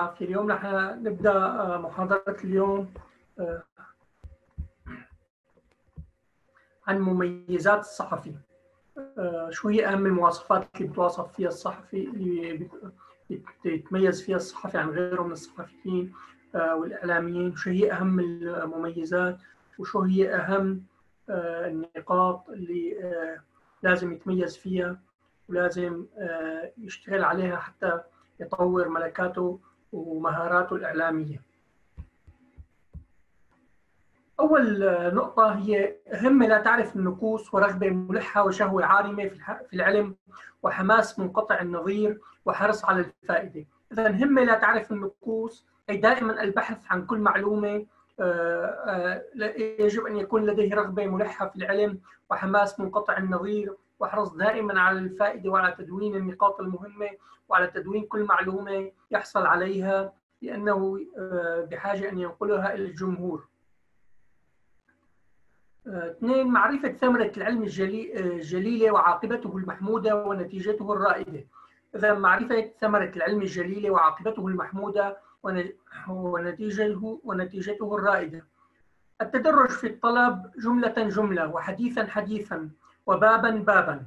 العافية اليوم رح نبدأ محاضرة اليوم عن مميزات الصحفي. شو هي أهم المواصفات اللي بتواصف فيها الصحفي اللي يتميز فيها الصحفي عن غيره من الصحفيين والإعلاميين. شو هي أهم المميزات؟ وشو هي أهم النقاط اللي لازم يتميز فيها؟ ولازم يشتغل عليها حتى يطور ملكاته. ومهاراته الإعلامية. أول نقطة هي همة لا تعرف النكوص ورغبة ملحة وشهوة عارمة في العلم وحماس منقطع النظير وحرص على الفائدة. إذا همة لا تعرف النكوص أي دائما البحث عن كل معلومة يجب أن يكون لديه رغبة ملحة في العلم وحماس منقطع النظير واحرص دائما على الفائدة وعلى تدوين النقاط المهمة وعلى تدوين كل معلومة يحصل عليها لأنه بحاجة أن ينقلها إلى الجمهور. اثنين معرفة ثمرة العلم الجليلة وعاقبته المحمودة ونتيجته الرائدة. إذا معرفة ثمرة العلم الجليلة وعاقبته المحمودة ونتيجته ونتيجته الرائدة. التدرج في الطلب جملة جملة وحديثا حديثا. وبابا بابا.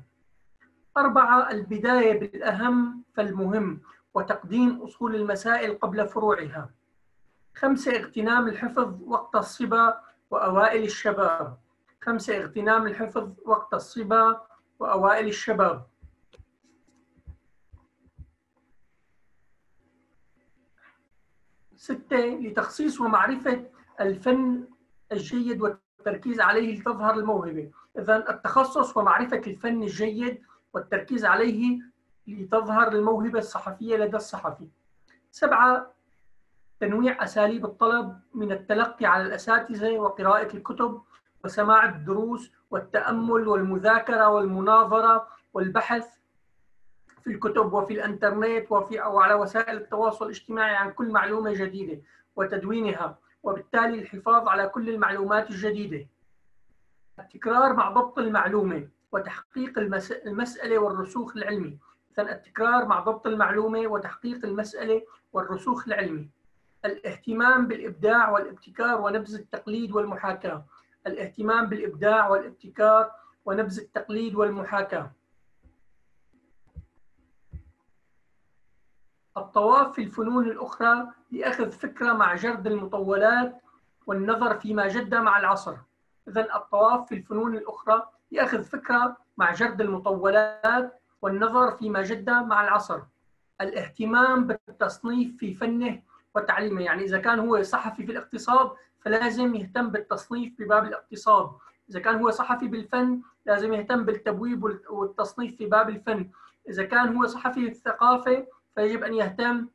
أربعة البداية بالأهم فالمهم وتقديم أصول المسائل قبل فروعها. خمسة اغتنام الحفظ وقت الصبا وأوائل الشباب. خمسة اغتنام الحفظ وقت الصبا وأوائل الشباب. ستة لتخصيص ومعرفة الفن الجيد والتركيز عليه لتظهر الموهبة. إذا التخصص ومعرفة الفن الجيد والتركيز عليه لتظهر الموهبة الصحفية لدى الصحفي. سبعة تنويع أساليب الطلب من التلقي على الأساتذة وقراءة الكتب وسماع الدروس والتأمل والمذاكرة والمناظرة والبحث في الكتب وفي الإنترنت وفي أو على وسائل التواصل الاجتماعي عن كل معلومة جديدة وتدوينها وبالتالي الحفاظ على كل المعلومات الجديدة. التكرار مع ضبط المعلومة وتحقيق المسألة والرسوخ العلمي. إذن التكرار مع ضبط المعلومة وتحقيق المسألة والرسوخ العلمي. الاهتمام بالإبداع والابتكار ونبذ التقليد والمحاكاة. الاهتمام بالإبداع والابتكار ونبذ التقليد والمحاكاة. الطواف في الفنون الأخرى لأخذ فكرة مع جرد المطولات والنظر فيما جد مع العصر. إذا الطواف في الفنون الأخرى لأخذ فكرة مع جرد المطولات والنظر فيما جد مع العصر. الاهتمام بالتصنيف في فنه وتعليمه يعني إذا كان هو صحفي في الاقتصاد فلازم يهتم بالتصنيف في باب الاقتصاد. إذا كان هو صحفي بالفن لازم يهتم بالتبويب والتصنيف في باب الفن. إذا كان هو صحفي في الثقافة فيجب أن يهتم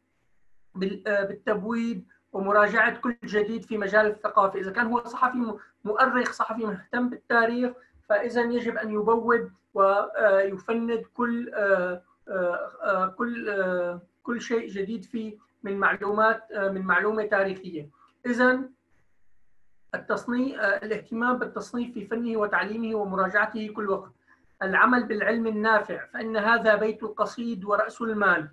بالتبويب ومراجعة كل جديد في مجال الثقافة. إذا كان هو صحفي مؤرخ صحفي مهتم بالتاريخ فإذا يجب أن يبوب ويفند كل كل كل شيء جديد فيه من معلومات من معلومة تاريخية. إذا التصنيف الاهتمام بالتصنيف في فنه وتعليمه ومراجعته كل وقت. العمل بالعلم النافع فإن هذا بيت القصيد ورأس المال.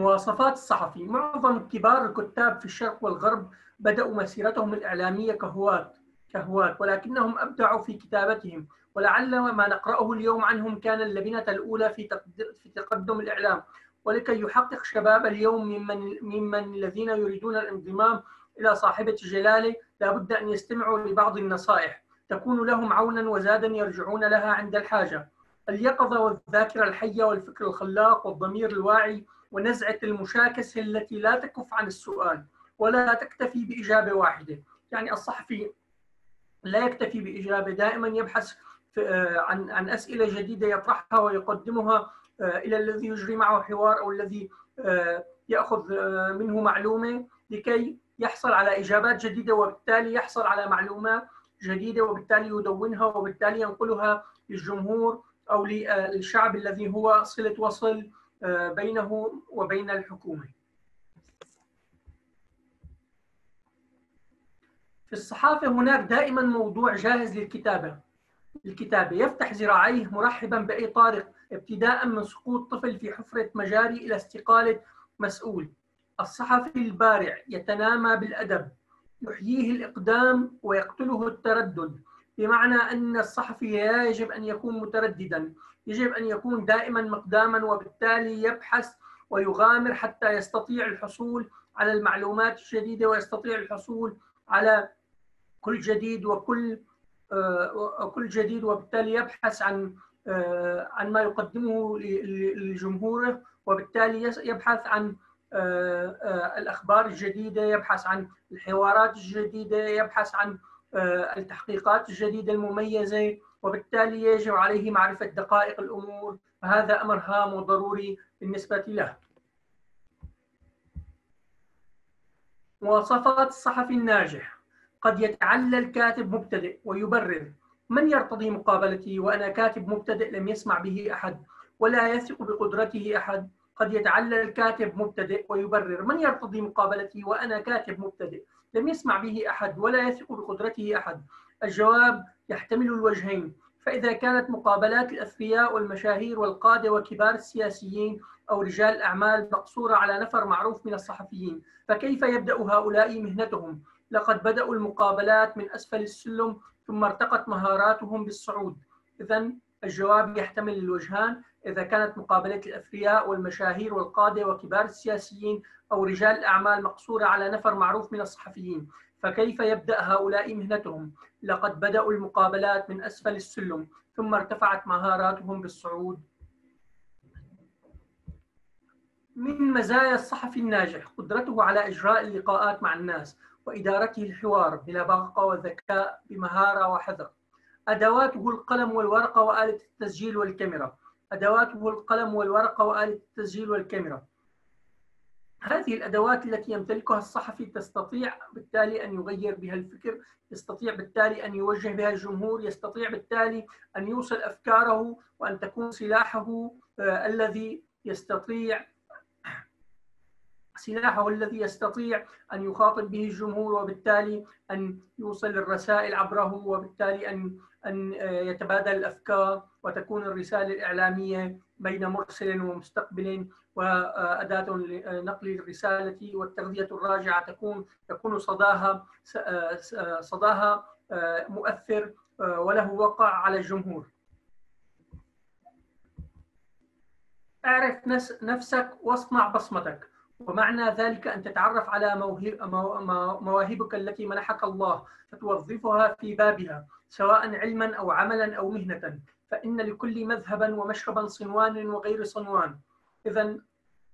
مواصفات الصحفي. معظم كبار الكتاب في الشرق والغرب بدأوا مسيرتهم الإعلامية كهواة كهواة ولكنهم أبدعوا في كتابتهم. ولعل ما نقرأه اليوم عنهم كان اللبنة الأولى في في تقدم الإعلام. ولكي يحقق شباب اليوم ممن ممن الذين يريدون الانضمام إلى صاحبة الجلالة لابد أن يستمعوا لبعض النصائح. تكون لهم عونا وزادا يرجعون لها عند الحاجة. اليقظة والذاكرة الحية والفكر الخلاق والضمير الواعي ونزعة المشاكسة التي لا تكف عن السؤال ولا تكتفي بإجابة واحدة. يعني الصحفي لا يكتفي بإجابة دائما يبحث عن عن أسئلة جديدة يطرحها ويقدمها إلى الذي يجري معه حوار أو الذي يأخذ منه معلومة لكي يحصل على إجابات جديدة وبالتالي يحصل على معلومات جديدة وبالتالي يدونها وبالتالي ينقلها للجمهور أو للشعب الذي هو صلة وصل بينه وبين الحكومة. في الصحافة هناك دائما موضوع جاهز للكتابة. الكتابة يفتح ذراعيه مرحبا بأي طارق ابتداء من سقوط طفل في حفرة مجاري إلى استقالة مسؤول. الصحفي البارع يتنامى بالأدب يحييه الإقدام ويقتله التردد بمعنى أن الصحفي يجب أن يكون مترددا. يجب أن يكون دائما مقداما وبالتالي يبحث ويغامر حتى يستطيع الحصول على المعلومات الجديدة ويستطيع الحصول على كل جديد وكل آه، كل جديد وبالتالي يبحث عن آه، عن ما يقدمه لجمهوره وبالتالي يبحث عن آه، الأخبار الجديدة يبحث عن الحوارات الجديدة يبحث عن التحقيقات الجديدة المميزة وبالتالي يجب عليه معرفة دقائق الأمور فهذا أمر هام وضروري بالنسبة له. مواصفات الصحفي الناجح. قد يتعلى الكاتب مبتدئ ويبرر من يرتضي مقابلتي وأنا كاتب مبتدئ لم يسمع به أحد ولا يثق بقدرته أحد. قد يتعلى الكاتب مبتدئ ويبرر من يرتضي مقابلتي وأنا كاتب مبتدئ لم يسمع به أحد ولا يثق بقدرته أحد. الجواب يحتمل الوجهين. فإذا كانت مقابلات الأثرياء والمشاهير والقادة وكبار السياسيين أو رجال الأعمال مقصورة على نفر معروف من الصحفيين فكيف يبدأ هؤلاء مهنتهم؟ لقد بدأوا المقابلات من أسفل السلم ثم ارتقت مهاراتهم بالصعود. إذا الجواب يحتمل الوجهان. إذا كانت مقابلة الأثرياء والمشاهير والقادة وكبار السياسيين أو رجال الأعمال مقصورة على نفر معروف من الصحفيين. فكيف يبدأ هؤلاء مهنتهم؟ لقد بدأوا المقابلات من أسفل السلم ثم ارتفعت مهاراتهم بالصعود. من مزايا الصحفي الناجح قدرته على إجراء اللقاءات مع الناس وإدارته الحوار بلباقة وذكاء بمهارة وحذر. أدواته القلم والورقة وآلة التسجيل والكاميرا. أدواته القلم والورقة وآلة التسجيل والكاميرا. هذه الأدوات التي يمتلكها الصحفي تستطيع بالتالي أن يغير بها الفكر يستطيع بالتالي أن يوجه بها الجمهور يستطيع بالتالي أن يوصل أفكاره وأن تكون سلاحه آه الذي يستطيع سلاحه الذي يستطيع أن يخاطب به الجمهور وبالتالي أن يوصل الرسائل عبره وبالتالي أن أن يتبادل الأفكار وتكون الرسالة الإعلامية بين مرسل ومستقبل وأداة نقل الرسالة والتغذية الراجعة تكون يكون صداها صداها مؤثر وله وقع على الجمهور. اعرف نفسك واصنع بصمتك ومعنى ذلك أن تتعرف على مواهبك التي منحك الله فتوظفها في بابها سواء علما أو عملا أو مهنة فإن لكل مذهبا ومشربا صنوان وغير صنوان. إذا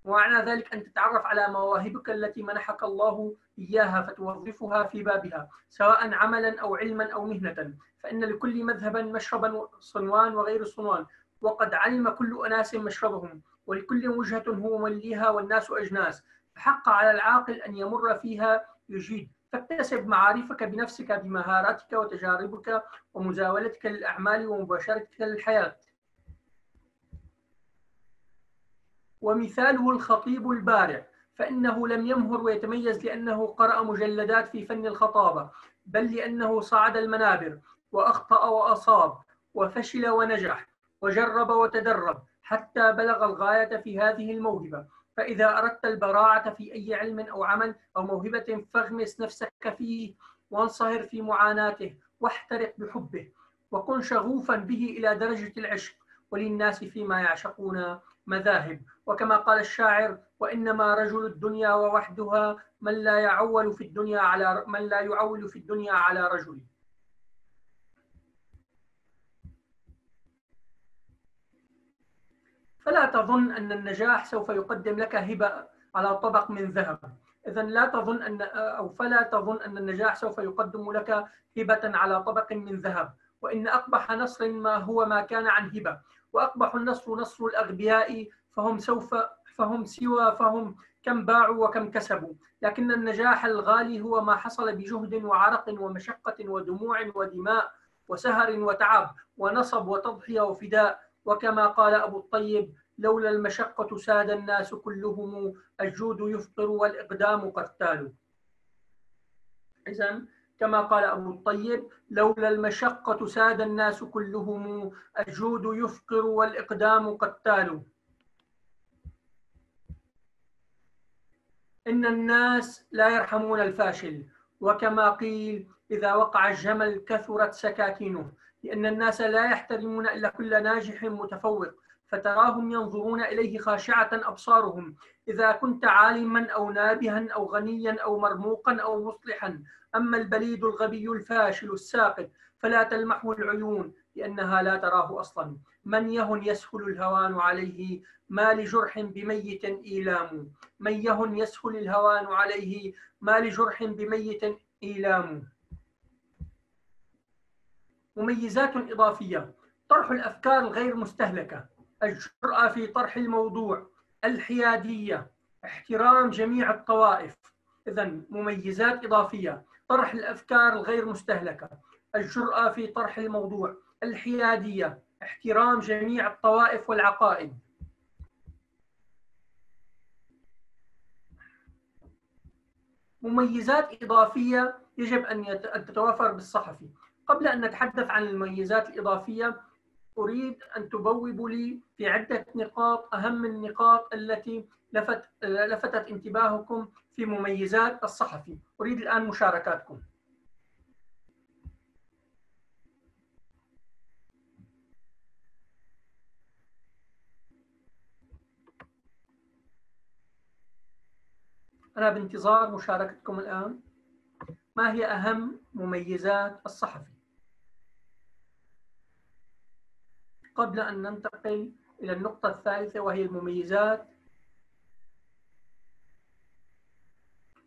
ومعنى ذلك أن تتعرف على مواهبك التي منحك الله إياها فتوظفها في بابها سواء عملا أو علما أو مهنة. فإن لكل مذهبا مشربا صنوان وغير صنوان. وقد علم كل أناس مشربهم ولكل وجهة هو موليها والناس أجناس. فحق على العاقل أن يمر فيها يجيد. فاكتسب معارفك بنفسك بمهاراتك وتجاربك ومزاولتك للأعمال ومباشرتك للحياة. ومثاله الخطيب البارع فإنه لم يمهر ويتميز لأنه قرأ مجلدات في فن الخطابة بل لأنه صعد المنابر وأخطأ وأصاب وفشل ونجح وجرب وتدرب حتى بلغ الغاية في هذه الموهبة. فإذا أردت البراعة في أي علم أو عمل أو موهبة فاغمس نفسك فيه وانصهر في معاناته واحترق بحبه وكن شغوفا به إلى درجة العشق وللناس فيما يعشقون مذاهب. وكما قال الشاعر وإنما رجل الدنيا ووحدها من لا يعول في الدنيا على من لا يعول في الدنيا على رجل. فلا تظن أن النجاح سوف يقدم لك هبة على طبق من ذهب. إذا لا تظن أن أو فلا تظن أن النجاح سوف يقدم لك هبة على طبق من ذهب. وإن أقبح نصر ما هو ما كان عن هبة. وأقبح النصر نصر الأغبياء فهم سوف فهم سوى فهم كم باعوا وكم كسبوا. لكن النجاح الغالي هو ما حصل بجهد وعرق ومشقة ودموع ودماء وسهر وتعب ونصب وتضحية وفداء. وكما قال أبو الطيب لولا المشقة ساد الناس كلهم الجود يفطر والإقدام قتال إذا كما قال أبو الطيب لولا المشقة ساد الناس كلهم الجود يفقر والإقدام قتال إن الناس لا يرحمون الفاشل وكما قيل إذا وقع الجمل كثرت سكاكينه لأن الناس لا يحترمون إلا كل ناجح متفوق فتراهم ينظرون إليه خاشعة أبصارهم. إذا كنت عالما أو نابها أو غنيا أو مرموقا أو مصلحا أما البليد الغبي الفاشل الساقط فلا تلمحه العيون لأنها لا تراه أصلا. من يهن يسهل الهوان عليه ما لجرح بميت إيلام. من يهن يسهل الهوان عليه ما لجرح بميت إيلام. مميزات إضافية. طرح الأفكار الغير مستهلكة. الجرأة في طرح الموضوع. الحيادية. احترام جميع الطوائف. إذا مميزات إضافية. طرح الأفكار الغير مستهلكة. الجرأة في طرح الموضوع. الحيادية. احترام جميع الطوائف والعقائد. مميزات إضافية. يجب أن تتوافر بالصحفي. قبل أن نتحدث عن المميزات الإضافية أريد أن تبوبوا لي في عدة نقاط أهم النقاط التي لفت لفتت انتباهكم في مميزات الصحفي. أريد الآن مشاركاتكم. أنا بانتظار مشاركتكم الآن. ما هي أهم مميزات الصحفي؟ قبل أن ننتقل إلى النقطة الثالثة وهي المميزات.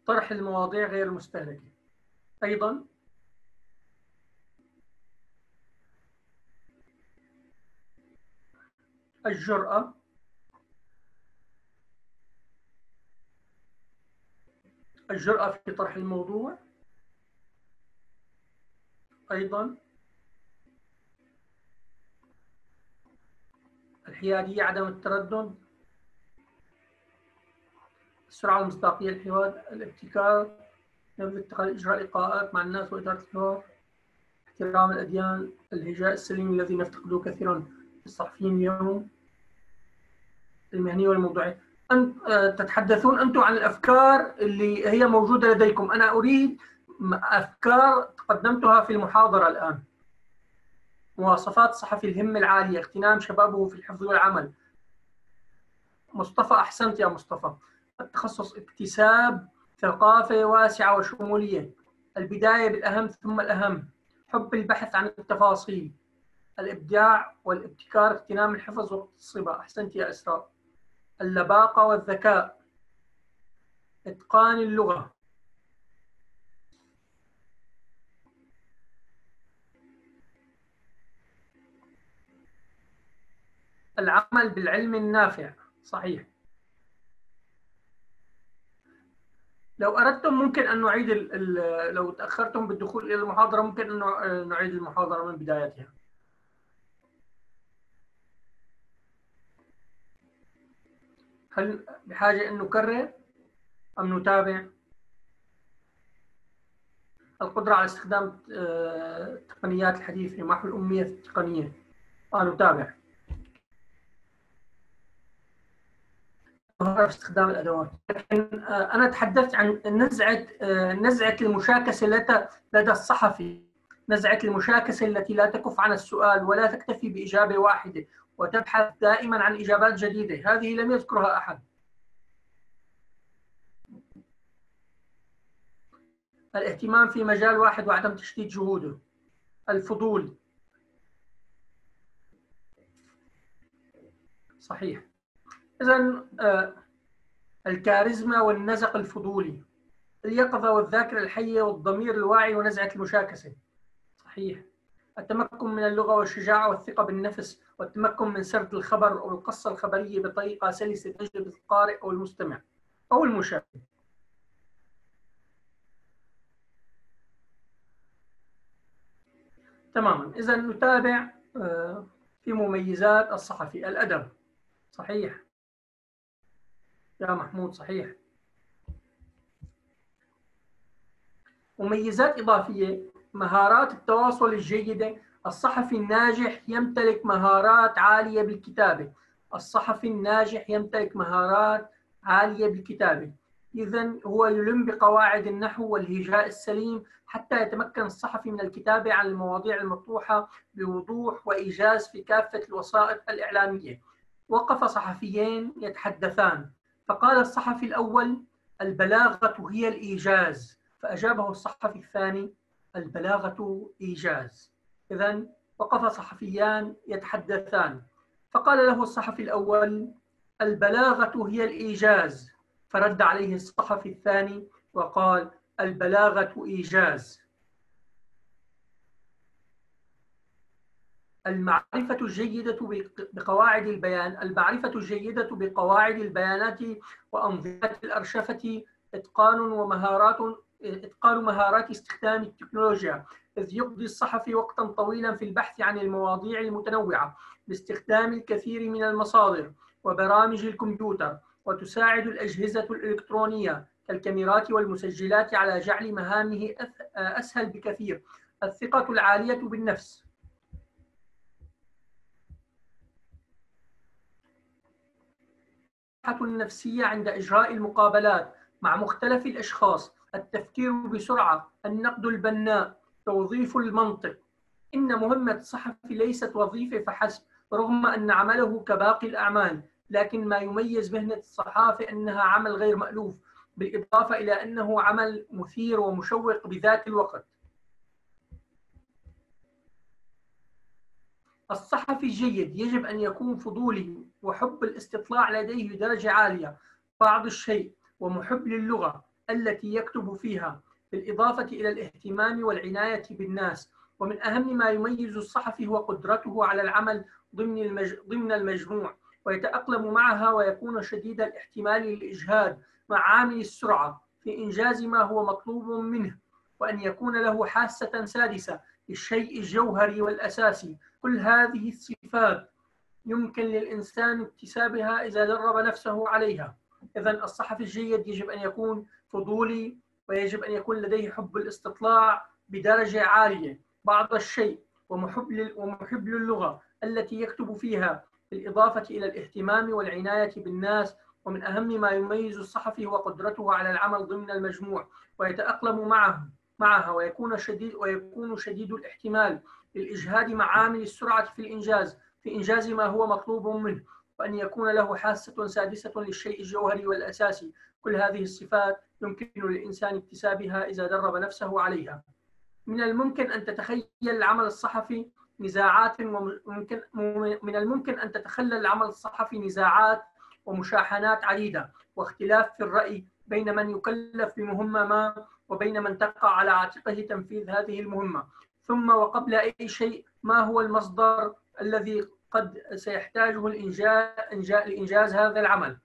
طرح المواضيع غير المستهلكة أيضا الجرأة الجرأة في طرح الموضوع. أيضا الحيادية عدم التردد. السرعة والمصداقية الحوار الابتكار. نبذ إجراء لقاءات مع الناس وإدارة الحوار. احترام الأديان الهجاء السليم الذي نفتقده كثيرا في الصحفيين اليوم. المهنية والموضوعية. أن آه، تتحدثون أنتم عن الأفكار اللي هي موجودة لديكم. أنا أريد أفكار قدمتها في المحاضرة الآن. مواصفات صحفي الهمة العالية اغتنام شبابه في الحفظ والعمل. مصطفى أحسنت يا مصطفى. التخصص اكتساب ثقافة واسعة وشمولية. البداية بالأهم ثم الأهم. حب البحث عن التفاصيل. الإبداع والابتكار اغتنام الحفظ وقت الصبا أحسنت يا إسراء اللباقة والذكاء. إتقان اللغة. العمل بالعلم النافع. صحيح. لو أردتم ممكن أن نعيد لو تأخرتم بالدخول إلى المحاضرة ممكن أن نعيد المحاضرة من بدايتها. هل بحاجة أن نكرر أم نتابع؟ القدرة على استخدام التقنيات آه، الحديثة محو الأمية التقنية. آه نتابع. في استخدام الأدوات. لكن آه، أنا تحدثت عن نزعة آه، نزعة المشاكسة لدى الصحفي. نزعة المشاكسة التي لا تكف عن السؤال ولا تكتفي بإجابة واحدة وتبحث دائما عن إجابات جديدة. هذه لم يذكرها أحد. الاهتمام في مجال واحد وعدم تشتيت جهوده. الفضول. صحيح. إذا آه، الكاريزما والنزق الفضولي اليقظة والذاكرة الحية والضمير الواعي ونزعة المشاكسة. صحيح. التمكن من اللغة والشجاعة والثقة بالنفس والتمكن من سرد الخبر أو القصة الخبرية بطريقة سلسة تجذب القارئ أو المستمع أو المشاهد. تماما. إذا نتابع آه، في مميزات الصحفي. الأدب. صحيح. يا محمود صحيح. مميزات إضافية مهارات التواصل الجيدة. الصحفي الناجح يمتلك مهارات عالية بالكتابة. الصحفي الناجح يمتلك مهارات عالية بالكتابة. إذا هو يلم بقواعد النحو والهجاء السليم حتى يتمكن الصحفي من الكتابة عن المواضيع المطروحة بوضوح وإيجاز في كافة الوسائط الإعلامية. وقف صحفيين يتحدثان. فقال الصحفي الأول البلاغة هي الإيجاز. فأجابه الصحفي الثاني البلاغة إيجاز. إذا وقف صحفيان يتحدثان. فقال له الصحفي الأول البلاغة هي الإيجاز. فرد عليه الصحفي الثاني وقال البلاغة إيجاز. المعرفة الجيدة بقواعد البيان المعرفة الجيدة بقواعد البيانات وأنظمة الأرشفة إتقان ومهارات إتقان مهارات استخدام التكنولوجيا إذ يقضي الصحفي وقتا طويلا في البحث عن المواضيع المتنوعة باستخدام الكثير من المصادر وبرامج الكمبيوتر وتساعد الأجهزة الإلكترونية كالكاميرات والمسجلات على جعل مهامه أسهل بكثير. الثقة العالية بالنفس. النفسية عند إجراء المقابلات مع مختلف الأشخاص التفكير بسرعة النقد البناء توظيف المنطق. إن مهمة الصحفي ليست وظيفة فحسب رغم أن عمله كباقي الأعمال لكن ما يميز مهنة الصحافة أنها عمل غير مألوف بالإضافة إلى أنه عمل مثير ومشوق بذات الوقت. الصحفي الجيد يجب أن يكون فضولي وحب الاستطلاع لديه درجة عالية. بعض الشيء ومحب للغة التي يكتب فيها بالإضافة إلى الاهتمام والعناية بالناس. ومن أهم ما يميز الصحفي هو قدرته على العمل ضمن المج... ضمن المجموع ويتأقلم معها ويكون شديد الاحتمال للإجهاد مع عامل السرعة في إنجاز ما هو مطلوب منه. وأن يكون له حاسة سادسة للشيء الجوهري والأساسي كل هذه الصفات يمكن للإنسان اكتسابها إذا درب نفسه عليها. إذا الصحفي الجيد يجب أن يكون فضولي ويجب أن يكون لديه حب الاستطلاع بدرجة عالية. بعض الشيء ومحب ومحب للغة التي يكتب فيها بالإضافة إلى الاهتمام والعناية بالناس ومن أهم ما يميز الصحفي هو قدرته على العمل ضمن المجموع ويتأقلم معه معها ويكون شديد ويكون شديد الاحتمال. للإجهاد مع عامل السرعة في الإنجاز. في إنجاز ما هو مطلوب منه وأن يكون له حاسة سادسة للشيء الجوهري والأساسي. كل هذه الصفات يمكن للإنسان اكتسابها إذا درب نفسه عليها. من الممكن أن تتخيل العمل الصحفي نزاعات وممكن من الممكن أن تتخلل العمل الصحفي نزاعات ومشاحنات عديدة. واختلاف في الرأي بين من يكلف بمهمة ما وبين من تقع على عاتقه تنفيذ هذه المهمة. ثم وقبل أي شيء ما هو المصدر الذي قد سيحتاجه الإنجاز لإنجاز هذا العمل؟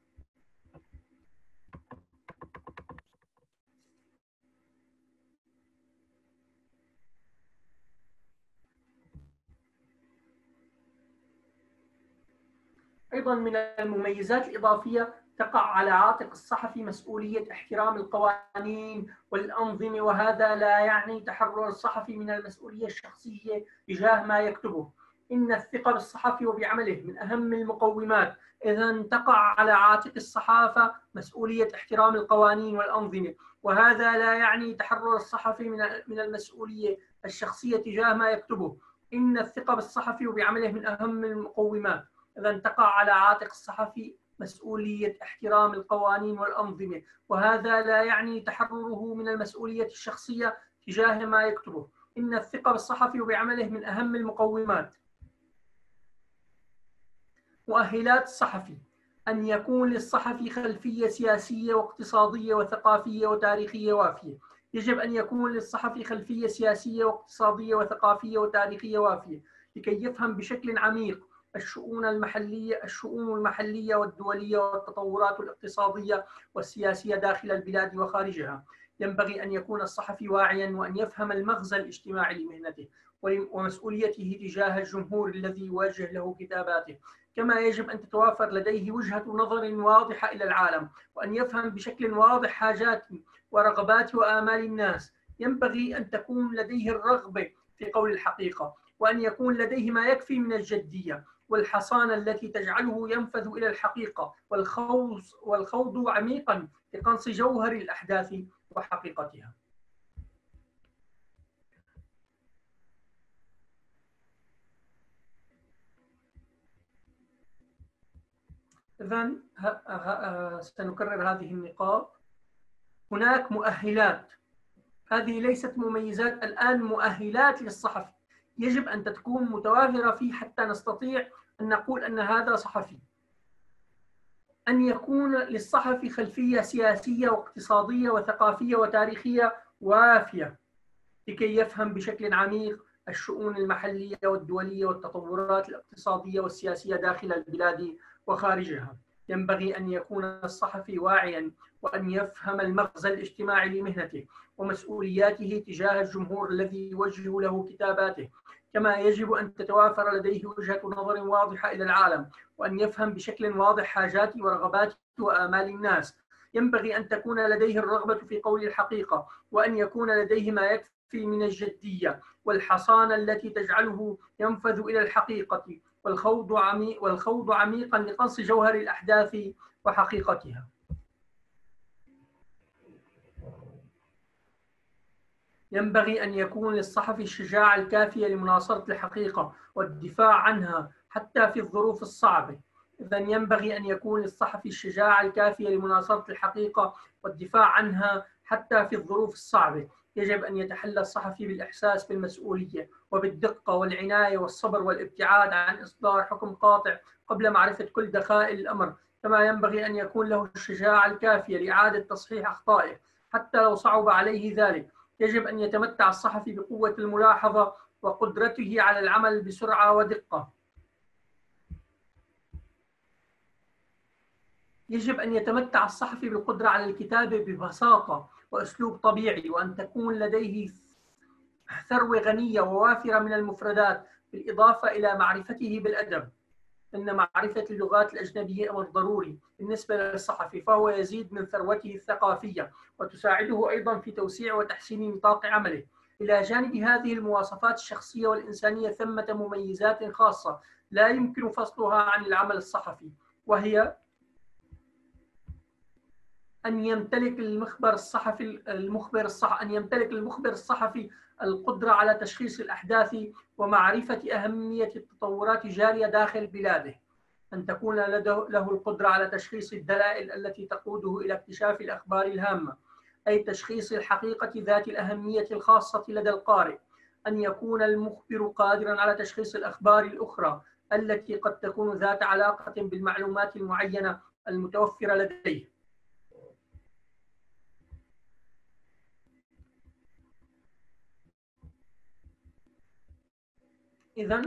أيضا من المميزات الإضافية تقع على عاتق الصحفي مسؤولية احترام القوانين والأنظمة وهذا لا يعني تحرر الصحفي من المسؤولية الشخصية تجاه ما يكتبه. إن الثقة بالصحفي وبعمله من أهم المقومات. إذا تقع على عاتق الصحافة مسؤولية احترام القوانين والأنظمة. وهذا لا يعني تحرر الصحفي من المسؤولية الشخصية تجاه ما يكتبه. إن الثقة بالصحفي وبعمله من أهم المقومات. إذا تقع على عاتق الصحفي مسؤولية احترام القوانين والأنظمة وهذا لا يعني تحرره من المسؤولية الشخصية تجاه ما يكتبه. إن الثقة بالصحفي وبعمله من أهم المقومات. مؤهلات الصحفي. أن يكون للصحفي خلفية سياسية واقتصادية وثقافية وتاريخية وافية. يجب أن يكون للصحفي خلفية سياسية واقتصادية وثقافية وتاريخية وافية. لكي يفهم بشكل عميق الشؤون المحلية الشؤون المحلية والدولية والتطورات الاقتصادية والسياسية داخل البلاد وخارجها. ينبغي أن يكون الصحفي واعيا وأن يفهم المغزى الاجتماعي لمهنته ومسؤوليته تجاه الجمهور الذي يوجه له كتاباته. كما يجب أن تتوافر لديه وجهة نظر واضحة إلى العالم وأن يفهم بشكل واضح حاجات ورغبات وآمال الناس. ينبغي أن تكون لديه الرغبة في قول الحقيقة وأن يكون لديه ما يكفي من الجدية. والحصانة التي تجعله ينفذ إلى الحقيقة والخوض, والخوض عميقا لقنص جوهر الأحداث وحقيقتها. إذا سنكرر هذه النقاط. هناك مؤهلات. هذه ليست مميزات الآن مؤهلات للصحفي يجب أن تكون متوافرة فيه حتى نستطيع أن نقول أن هذا صحفي. أن يكون للصحفي خلفية سياسية واقتصادية وثقافية وتاريخية وافية لكي يفهم بشكل عميق الشؤون المحلية والدولية والتطورات الاقتصادية والسياسية داخل البلاد وخارجها. ينبغي أن يكون الصحفي واعيا وأن يفهم المغزى الاجتماعي لمهنته ومسؤولياته تجاه الجمهور الذي يوجه له كتاباته. كما يجب أن تتوافر لديه وجهة نظر واضحة إلى العالم وأن يفهم بشكل واضح حاجات ورغبات وآمال الناس. ينبغي أن تكون لديه الرغبة في قول الحقيقة وأن يكون لديه ما يكفي من الجدية والحصانة التي تجعله ينفذ إلى الحقيقة والخوض عميق والخوض عميقا لقص جوهر الأحداث وحقيقتها. ينبغي أن يكون للصحفي الشجاعة الكافية لمناصرة الحقيقة والدفاع عنها حتى في الظروف الصعبة. إذا ينبغي أن يكون للصحفي الشجاعة الكافية لمناصرة الحقيقة والدفاع عنها حتى في الظروف الصعبة. يجب أن يتحلى الصحفي بالإحساس بالمسؤولية وبالدقة والعناية والصبر والابتعاد عن إصدار حكم قاطع قبل معرفة كل دخائل الأمر. كما ينبغي أن يكون له الشجاعة الكافية لإعادة تصحيح أخطائه حتى لو صعب عليه ذلك. يجب أن يتمتع الصحفي بقوة الملاحظة وقدرته على العمل بسرعة ودقة. يجب أن يتمتع الصحفي بالقدرة على الكتابة ببساطة وأسلوب طبيعي وأن تكون لديه ثروة غنية ووافرة من المفردات بالإضافة إلى معرفته بالأدب. أن معرفة اللغات الأجنبية أمر ضروري بالنسبة للصحفي فهو يزيد من ثروته الثقافية وتساعده أيضا في توسيع وتحسين نطاق عمله. إلى جانب هذه المواصفات الشخصية والإنسانية ثمة مميزات خاصة لا يمكن فصلها عن العمل الصحفي وهي أن يمتلك المخبر الصحفي المخبر الصح أن يمتلك المخبر الصحفي القدرة على تشخيص الأحداث ومعرفة أهمية التطورات الجارية داخل بلاده. أن تكون له القدرة على تشخيص الدلائل التي تقوده إلى اكتشاف الأخبار الهامة أي تشخيص الحقيقة ذات الأهمية الخاصة لدى القارئ. أن يكون المخبر قادرا على تشخيص الأخبار الأخرى التي قد تكون ذات علاقة بالمعلومات المعينة المتوفرة لديه. إذا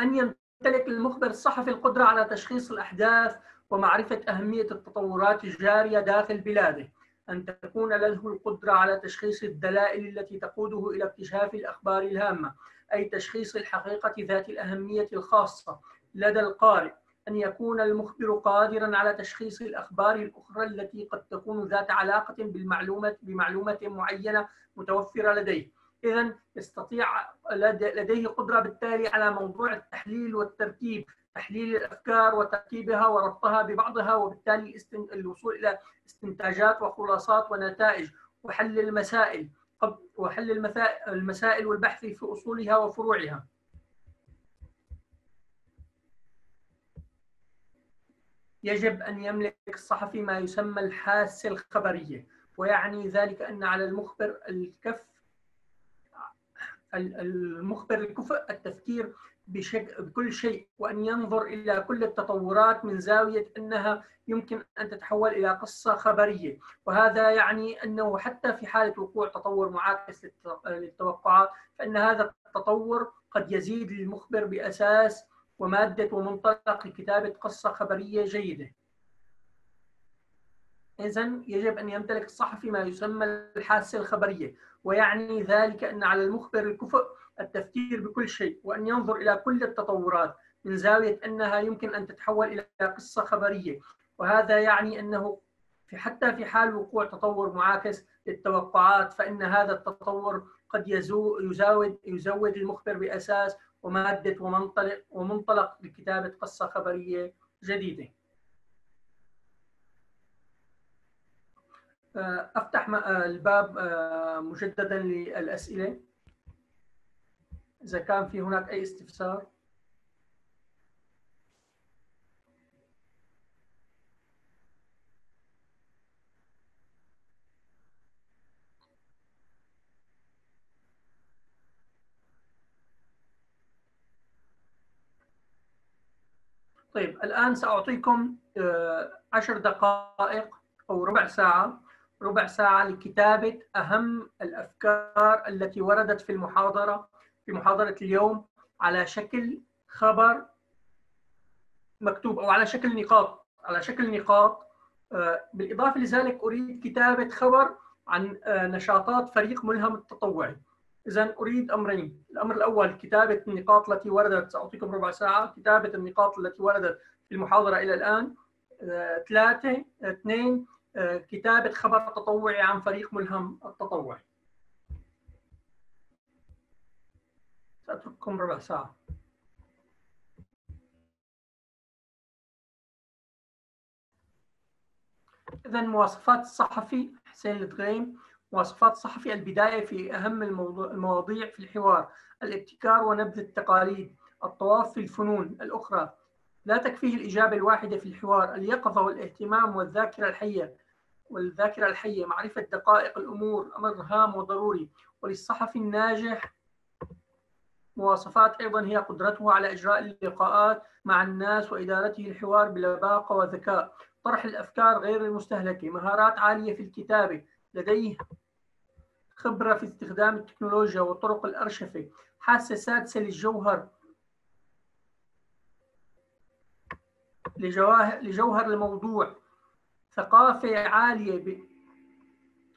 أن يمتلك المخبر الصحفي القدرة على تشخيص الأحداث ومعرفة أهمية التطورات الجارية داخل بلاده أن تكون له القدرة على تشخيص الدلائل التي تقوده إلى اكتشاف الأخبار الهامة أي تشخيص الحقيقة ذات الأهمية الخاصة. لدى القارئ أن يكون المخبر قادرا على تشخيص الأخبار الأخرى التي قد تكون ذات علاقة بالمعلومة بمعلومة معينة متوفرة لديه. اذا يستطيع لديه قدرة بالتالي على موضوع التحليل والترتيب تحليل الأفكار وترتيبها وربطها ببعضها وبالتالي الوصول إلى استنتاجات وخلاصات ونتائج وحل المسائل وحل المسائل والبحث في أصولها وفروعها. يجب أن يملك الصحفي ما يسمى الحاسة الخبرية ويعني ذلك أن على المخبر الكف المخبر الكفء التفكير بشكل بكل شيء وأن ينظر إلى كل التطورات من زاوية أنها يمكن أن تتحول إلى قصة خبرية. وهذا يعني أنه حتى في حالة وقوع تطور معاكس للتوقعات فإن هذا التطور قد يزيد للمخبر بأساس ومادة ومنطلق لكتابة قصة خبرية جيدة. إذا يجب أن يمتلك الصحفي ما يسمى الحاسة الخبرية. ويعني ذلك أن على المخبر الكفء التفكير بكل شيء وأن ينظر إلى كل التطورات من زاوية أنها يمكن أن تتحول إلى قصة خبرية وهذا يعني أنه في حتى في حال وقوع تطور معاكس للتوقعات فإن هذا التطور قد يزود يزود المخبر بأساس ومادة ومنطلق ومنطلق لكتابة قصة خبرية جديدة. آه، أفتح آه، الباب آه، مجددا للأسئلة إذا كان في هناك أي استفسار. طيب الآن سأعطيكم عشر دقائق أو ربع ساعة ربع ساعة لكتابة أهم الأفكار التي وردت في المحاضرة في محاضرة اليوم على شكل خبر مكتوب أو على شكل نقاط على شكل نقاط. آه، بالإضافة لذلك أريد كتابة خبر عن آه، نشاطات فريق ملهم التطوعي. إذا أريد أمرين. الأمر الأول كتابة النقاط التي وردت. سأعطيكم ربع ساعة. كتابة النقاط التي وردت في المحاضرة إلى الآن. آه، ثلاثة اثنين كتابة خبر تطوعي عن فريق ملهم التطوعي سأترككم ربع ساعة. إذا مواصفات الصحفي حسين الدغيم مواصفات الصحفي البداية في أهم المواضيع في الحوار الابتكار ونبذ التقاليد الطواف في الفنون الأخرى. لا تكفيه الإجابة الواحدة في الحوار اليقظة والاهتمام والذاكرة الحية. والذاكرة الحية معرفة دقائق الأمور أمر هام وضروري. وللصحفي الناجح مواصفات أيضا هي قدرته على إجراء اللقاءات مع الناس وإدارته الحوار بلباقة وذكاء طرح الأفكار غير المستهلكة مهارات عالية في الكتابة لديه خبرة في استخدام التكنولوجيا وطرق الأرشفة حاسة سادسة للجوهر لجوهر الموضوع. ثقافة عالية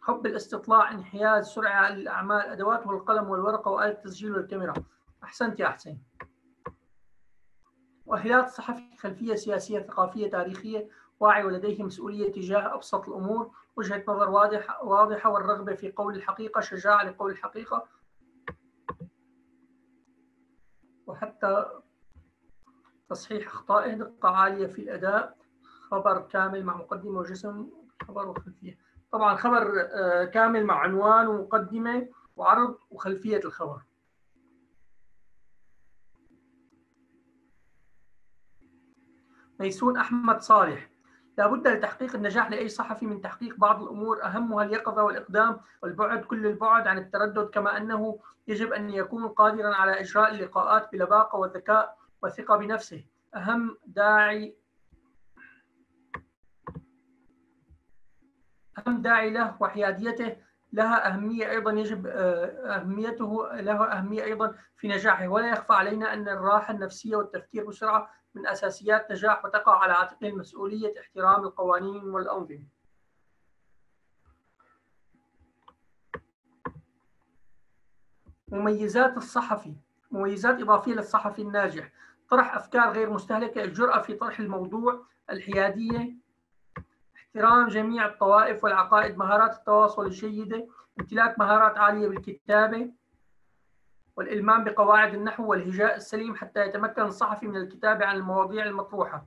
حب الاستطلاع انحياز سرعة للأعمال أدواته القلم والورقة وآلة التسجيل والكاميرا. أحسنت يا حسين. مؤهلات الصحفي خلفية سياسية ثقافية تاريخية واعي ولديه مسؤولية تجاه أبسط الأمور. وجهة نظر واضحة واضحة والرغبة في قول الحقيقة شجاعة لقول الحقيقة. وحتى تصحيح أخطائه دقة عالية في الأداء. خبر كامل مع مقدمة وجسم خبر وخلفية. طبعا خبر آه، كامل مع عنوان ومقدمة وعرض وخلفية الخبر. ميسون أحمد صالح لابد لتحقيق النجاح لأي صحفي من تحقيق بعض الأمور أهمها اليقظة والإقدام والبعد كل البعد عن التردد كما أنه يجب أن يكون قادرا على إجراء اللقاءات بلباقة وذكاء وثقة بنفسه. أهم داعي أهم داعي له وحياديته لها أهمية أيضا يجب آه، أهميته لها أهمية أيضا في نجاحه. ولا يخفى علينا أن الراحة النفسية والتفكير بسرعة من أساسيات نجاح وتقع على عاتقه مسؤولية احترام القوانين والأنظمة. مميزات الصحفي مميزات إضافية للصحفي الناجح. طرح أفكار غير مستهلكة الجرأة في طرح الموضوع الحيادية احترام جميع الطوائف والعقائد مهارات التواصل الجيدة امتلاك مهارات عالية بالكتابة والإلمام بقواعد النحو والهجاء السليم حتى يتمكن الصحفي من الكتابة عن المواضيع المطروحة.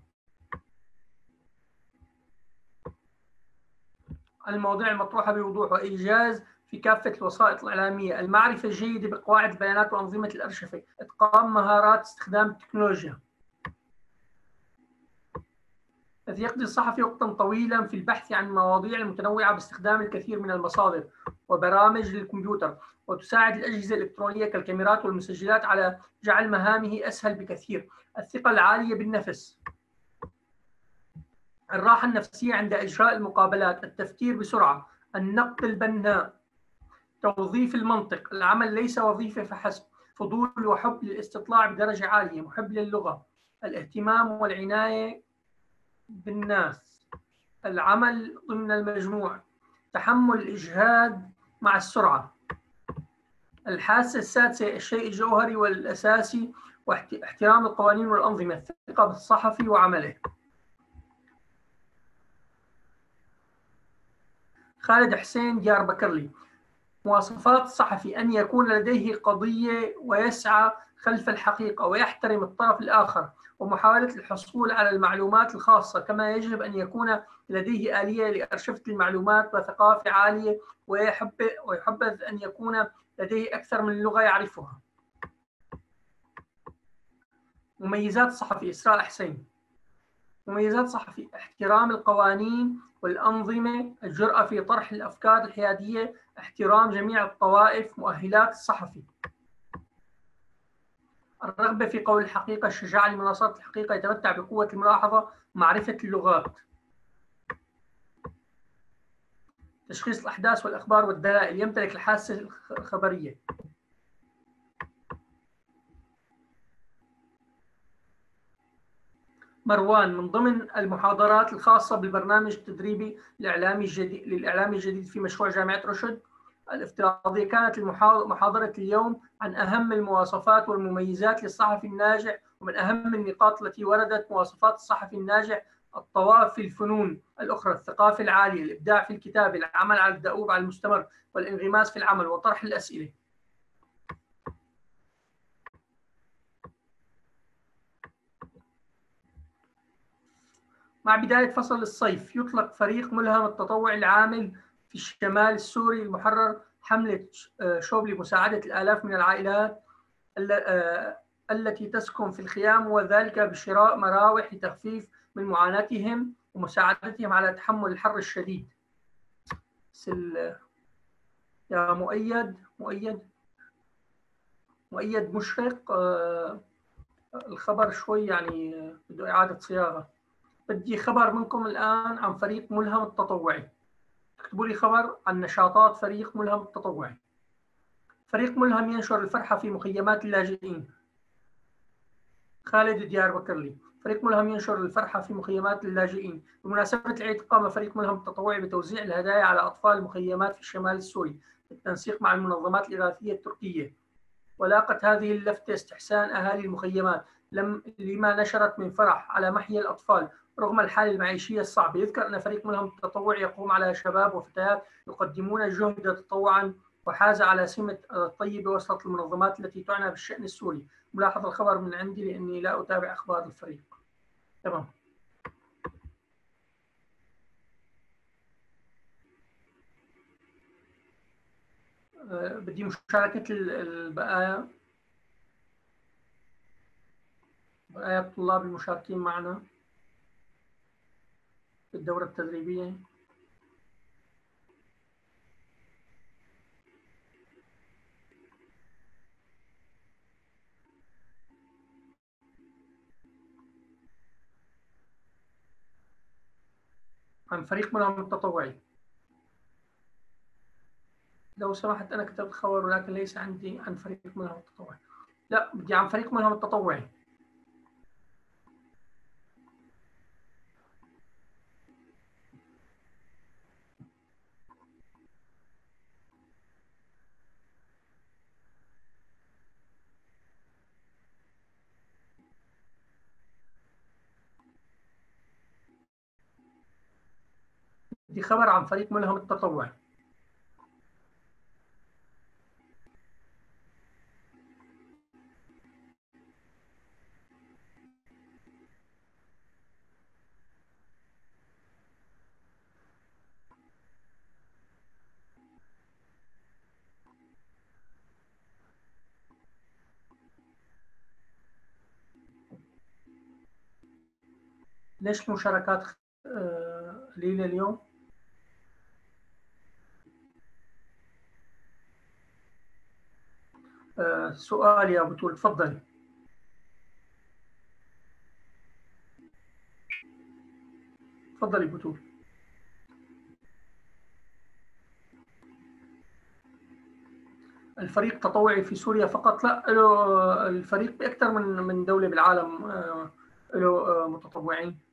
المواضيع المطروحة بوضوح وإيجاز في كافة الوسائط الإعلامية. المعرفة الجيدة بقواعد البيانات وأنظمة الأرشفة. إتقان مهارات استخدام التكنولوجيا. إذ يقضي الصحفي وقتا طويلا في البحث عن المواضيع المتنوعة باستخدام الكثير من المصادر وبرامج للكمبيوتر وتساعد الأجهزة الإلكترونية كالكاميرات والمسجلات على جعل مهامه أسهل بكثير. الثقة العالية بالنفس. الراحة النفسية عند إجراء المقابلات. التفكير بسرعة. النقد البناء. توظيف المنطق. العمل ليس وظيفة فحسب. فضول وحب للاستطلاع بدرجة عالية. محب للغة. الاهتمام والعناية بالناس. العمل ضمن المجموع. تحمل الإجهاد مع السرعة. الحاسة السادسة الشيء الجوهري والأساسي واحترام القوانين والأنظمة الثقة بالصحفي وعمله. خالد حسين ديار بكرلي. مواصفات الصحفي أن يكون لديه قضية ويسعى خلف الحقيقة ويحترم الطرف الآخر. ومحاولة الحصول على المعلومات الخاصة كما يجب أن يكون لديه آلية لأرشفة المعلومات وثقافة عالية ويحب ويحبذ أن يكون لديه أكثر من لغة يعرفها. مميزات الصحفي إسراء حسين. مميزات صحفي احترام القوانين والأنظمة الجرأة في طرح الأفكار الحيادية احترام جميع الطوائف مؤهلات الصحفي. الرغبة في قول الحقيقة الشجاعة لمناصرة الحقيقة يتمتع بقوة الملاحظة معرفة اللغات. تشخيص الأحداث والأخبار والدلائل يمتلك الحاسة الخبرية. مروان من ضمن المحاضرات الخاصة بالبرنامج التدريبي الإعلامي الجديد للإعلامي الجديد في مشروع جامعة رشد. الافتراضية كانت محاضرة اليوم عن أهم المواصفات والمميزات للصحفي الناجح ومن أهم النقاط التي وردت مواصفات الصحفي الناجح الطواف في الفنون الأخرى الثقافة العالية الإبداع في الكتابة العمل على الدؤوب على المستمر والانغماس في العمل وطرح الأسئلة. مع بداية فصل الصيف يطلق فريق ملهم التطوع العامل في الشمال السوري المحرر حملة آه، شوب لمساعدة الآلاف من العائلات آه، التي تسكن في الخيام وذلك بشراء مراوح لتخفيف من معاناتهم ومساعدتهم على تحمل الحر الشديد. سل يا مؤيد مؤيد مؤيد مشرق آه، الخبر شوي يعني بده إعادة صياغة. بدي خبر منكم الآن عن فريق ملهم التطوعي. اكتبوا لي خبر عن نشاطات فريق ملهم التطوعي. فريق ملهم ينشر الفرحة في مخيمات اللاجئين. خالد ديار بكرلي فريق ملهم ينشر الفرحة في مخيمات اللاجئين. بمناسبة العيد قام فريق ملهم التطوعي بتوزيع الهدايا على أطفال المخيمات في الشمال السوري بالتنسيق مع المنظمات الإغاثية التركية. ولاقت هذه اللفتة استحسان أهالي المخيمات لما نشرت من فرح على محيا الأطفال. رغم الحالة المعيشية الصعبة. يذكر أن فريق ملهم التطوع يقوم على شباب وفتيات يقدمون جهد تطوعا وحاز على سمة طيبة وسط المنظمات التي تعنى بالشأن السوري. ملاحظ الخبر من عندي لأني لا أتابع أخبار الفريق. تمام. أه، بدي مشاركة البقايا. بقايا الطلاب المشاركين معنا. في الدورة التدريبية. عن فريق ملهم التطوعي لو سمحت أنا كتبت خبر ولكن ليس عندي عن فريق ملهم التطوعي لا بدي عن فريق ملهم التطوعي خبر عن فريق ملهم التطوع ليش المشاركات آه، قليلة اليوم؟ سؤال يا بتول تفضل. تفضلي بتول الفريق تطوعي في سوريا فقط؟ لا الفريق بأكثر من من دولة بالعالم آه، له آه، متطوعين.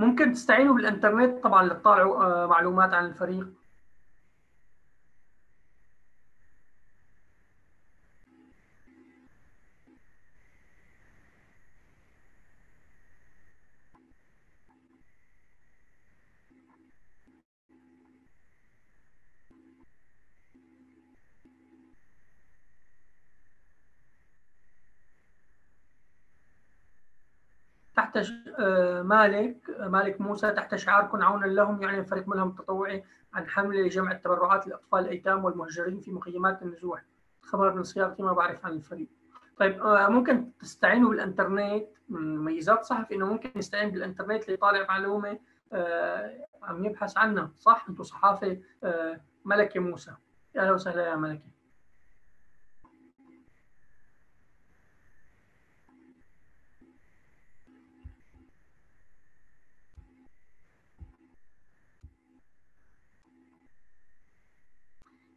ممكن تستعينوا بالإنترنت طبعا لتطالعوا آه، معلومات عن الفريق تحت مالك مالك موسى تحت شعار كن عونا لهم يعلن فريق ملهم التطوعي عن حملة لجمع التبرعات للأطفال الأيتام والمهجرين في مخيمات النزوح. خبر من صياغتي ما بعرف عن الفريق. طيب ممكن تستعينوا بالإنترنت. ميزات صحفي إنه ممكن يستعين بالإنترنت ليطالع معلومة عم يبحث عنها. صح؟ أنتم صحافة ملكة موسى. أهلا وسهلا يا ملكة.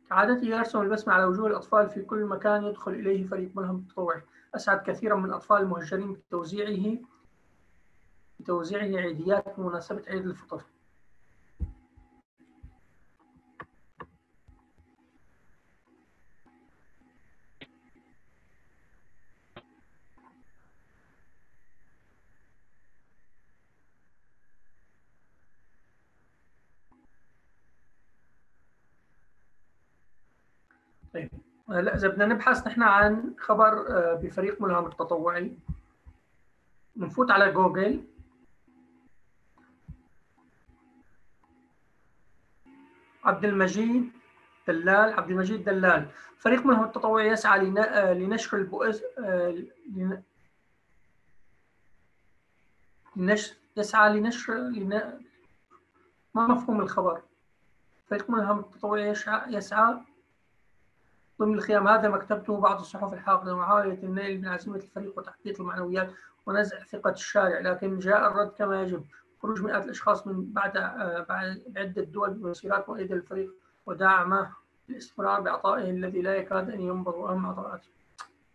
كعادته يرسم البسمة على وجوه الأطفال في كل مكان يدخل إليه فريق ملهم التطوعي أسعد كثيرا من الأطفال المهجرين بتوزيعه بتوزيعه عيديات بمناسبة عيد الفطر طيب هلا إذا بدنا نبحث نحن عن خبر آه، بفريق ملهم التطوعي. بنفوت على جوجل. عبد المجيد دلال عبد المجيد دلال. فريق ملهم التطوعي يسعى آه، لنشر البؤس آه، لنشر يسعى لنشر لن... ما مفهوم الخبر؟ فريق ملهم التطوعي يسعى ضمن الخيام هذا ما كتبته بعض الصحف الحاقدة ومحاولة النيل من عزيمة الفريق وتحقيق المعنويات ونزع ثقة الشارع لكن جاء الرد كما يجب. خروج مئات الأشخاص من بعد آه، بعد عدة دول بمسيرات مؤيدة للفريق ودعمه الاستمرار بعطائه الذي لا يكاد أن ينبض أهم عطاءات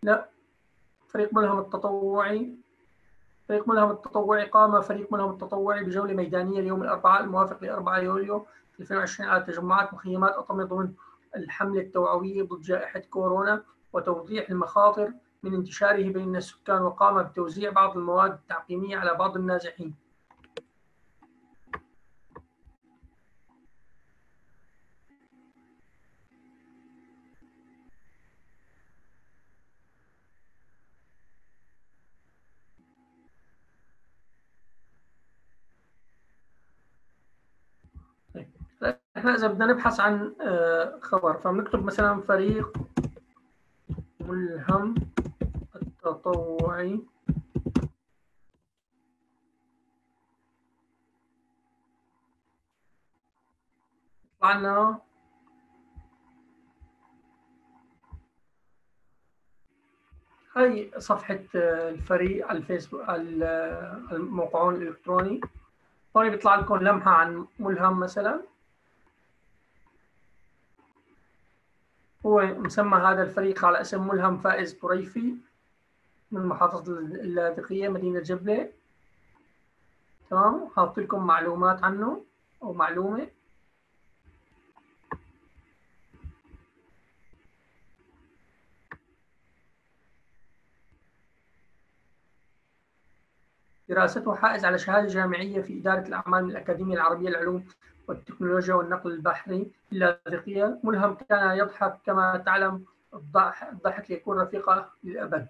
لا فريق ملهم التطوعي فريق ملهم التطوعي قام فريق ملهم التطوعي بجولة ميدانية اليوم الأربعاء الموافق ل 4 يوليو 2020 على تجمعات مخيمات أطمي ضمن الحملة التوعوية ضد جائحة كورونا وتوضيح المخاطر من انتشاره بين السكان وقام بتوزيع بعض المواد التعقيمية على بعض النازحين. إحنا إذا بدنا نبحث عن آه، خبر فبنكتب مثلا فريق ملهم التطوعي. طلعنا. هاي صفحة آه، الفريق على الفيسبوك على آه، الموقعون الإلكتروني. هون بيطلع لكم لمحة عن ملهم مثلا. هو مسمى هذا الفريق على أسم ملهم فائز طريفي من محافظة اللاذقية مدينة جبلة تمام؟ حاط لكم معلومات عنه أو معلومة. دراسته حائز على شهادة جامعية في إدارة الأعمال من الأكاديمية العربية للعلوم والتكنولوجيا والنقل البحري اللاذقية ملهم كان يضحك كما تعلم الضحك يكون رفيقة للأبد.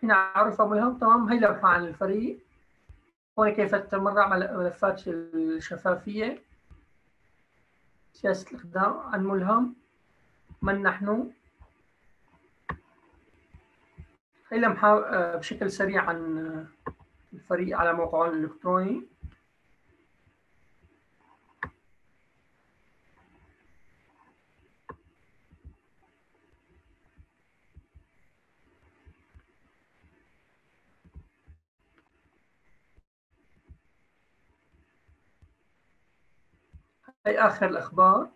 حين عرف ملهم تمام. هي لوحة عن الفريق. هون كيف تتمرع ملفات الشفافية؟ سياسة الإقدام عن ملهم. من نحن؟ هي لمحة آه، بشكل سريع عن الفريق على موقعه الإلكتروني. هي آخر الأخبار؟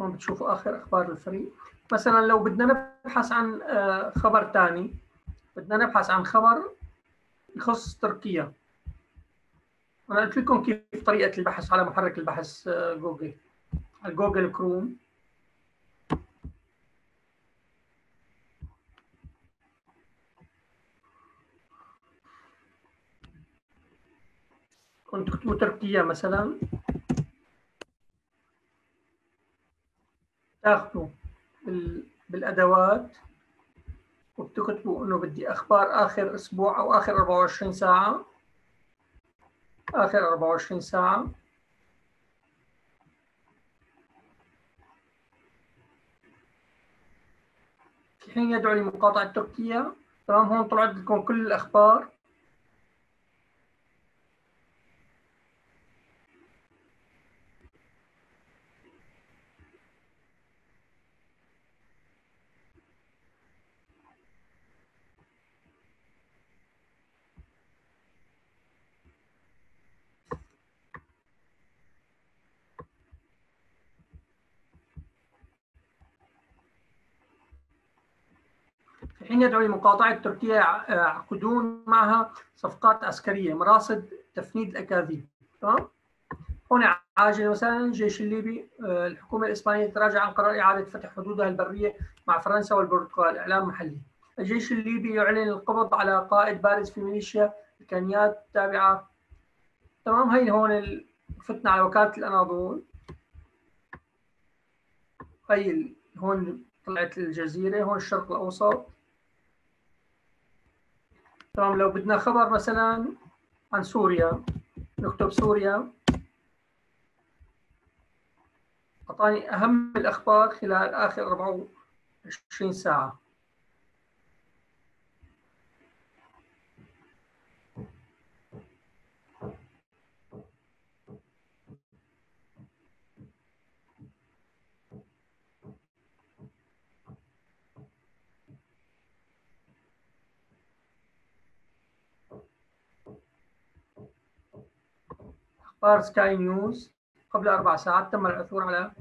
هون بتشوفوا آخر أخبار الفريق. مثلا لو بدنا نبحث عن آه، خبر ثاني بدنا نبحث عن خبر يخص تركيا. أنا قلت لكم كيف طريقة البحث على محرك البحث آه، جوجل. على Google Chrome. كنت تكتبوا تركيا مثلا. تاخذوا بالأدوات. وبتكتبوا إنه بدي أخبار آخر أسبوع أو آخر 24 ساعة. آخر 24 ساعة. في حين يدعو لمقاطعة تركيا تمام هون طلعت لكم كل الأخبار. حين يدعو لمقاطعة تركيا يعقدون معها صفقات عسكرية مراصد تفنيد الأكاذيب تمام؟ هنا عاجل مثلا الجيش الليبي آه، الحكومة الإسبانية تراجع عن قرار إعادة فتح حدودها البرية مع فرنسا والبرتغال إعلام محلي. الجيش الليبي يعلن القبض على قائد بارز في ميليشيا الكيانيات التابعة. تمام؟ هي هون فتنا على وكالة الأناضول. هي هون طلعت الجزيرة هون الشرق الأوسط. تمام لو بدنا خبر مثلا عن سوريا نكتب سوريا. أعطاني أهم الأخبار خلال آخر 24 ساعة. أخبار سكاي نيوز قبل أربع ساعات تم العثور على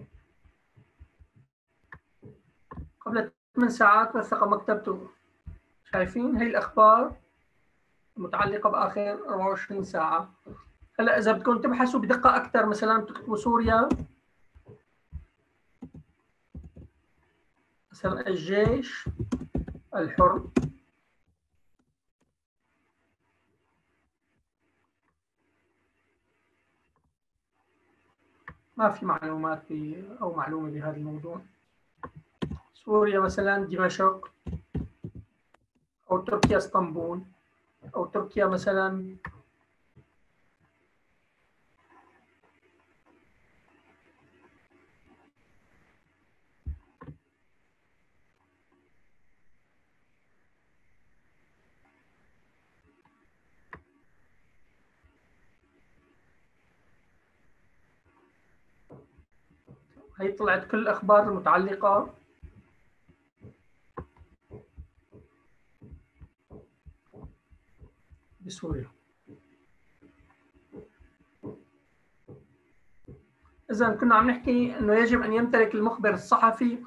قبل ثمان ساعات وثق مكتبته. شايفين؟ هي الأخبار المتعلقة بآخر 24 ساعة. هلا إذا بدكم تبحثوا بدقة أكثر مثلا بتكتبوا سوريا. مثلا الجيش الحر. ما في معلومات في أو معلومة بهذا الموضوع. سوريا مثلا دمشق أو تركيا إسطنبول أو تركيا مثلا. هي طلعت كل الأخبار المتعلقة. بسوريا إذا كنا عم نحكي أنه يجب أن يمتلك المخبر الصحفي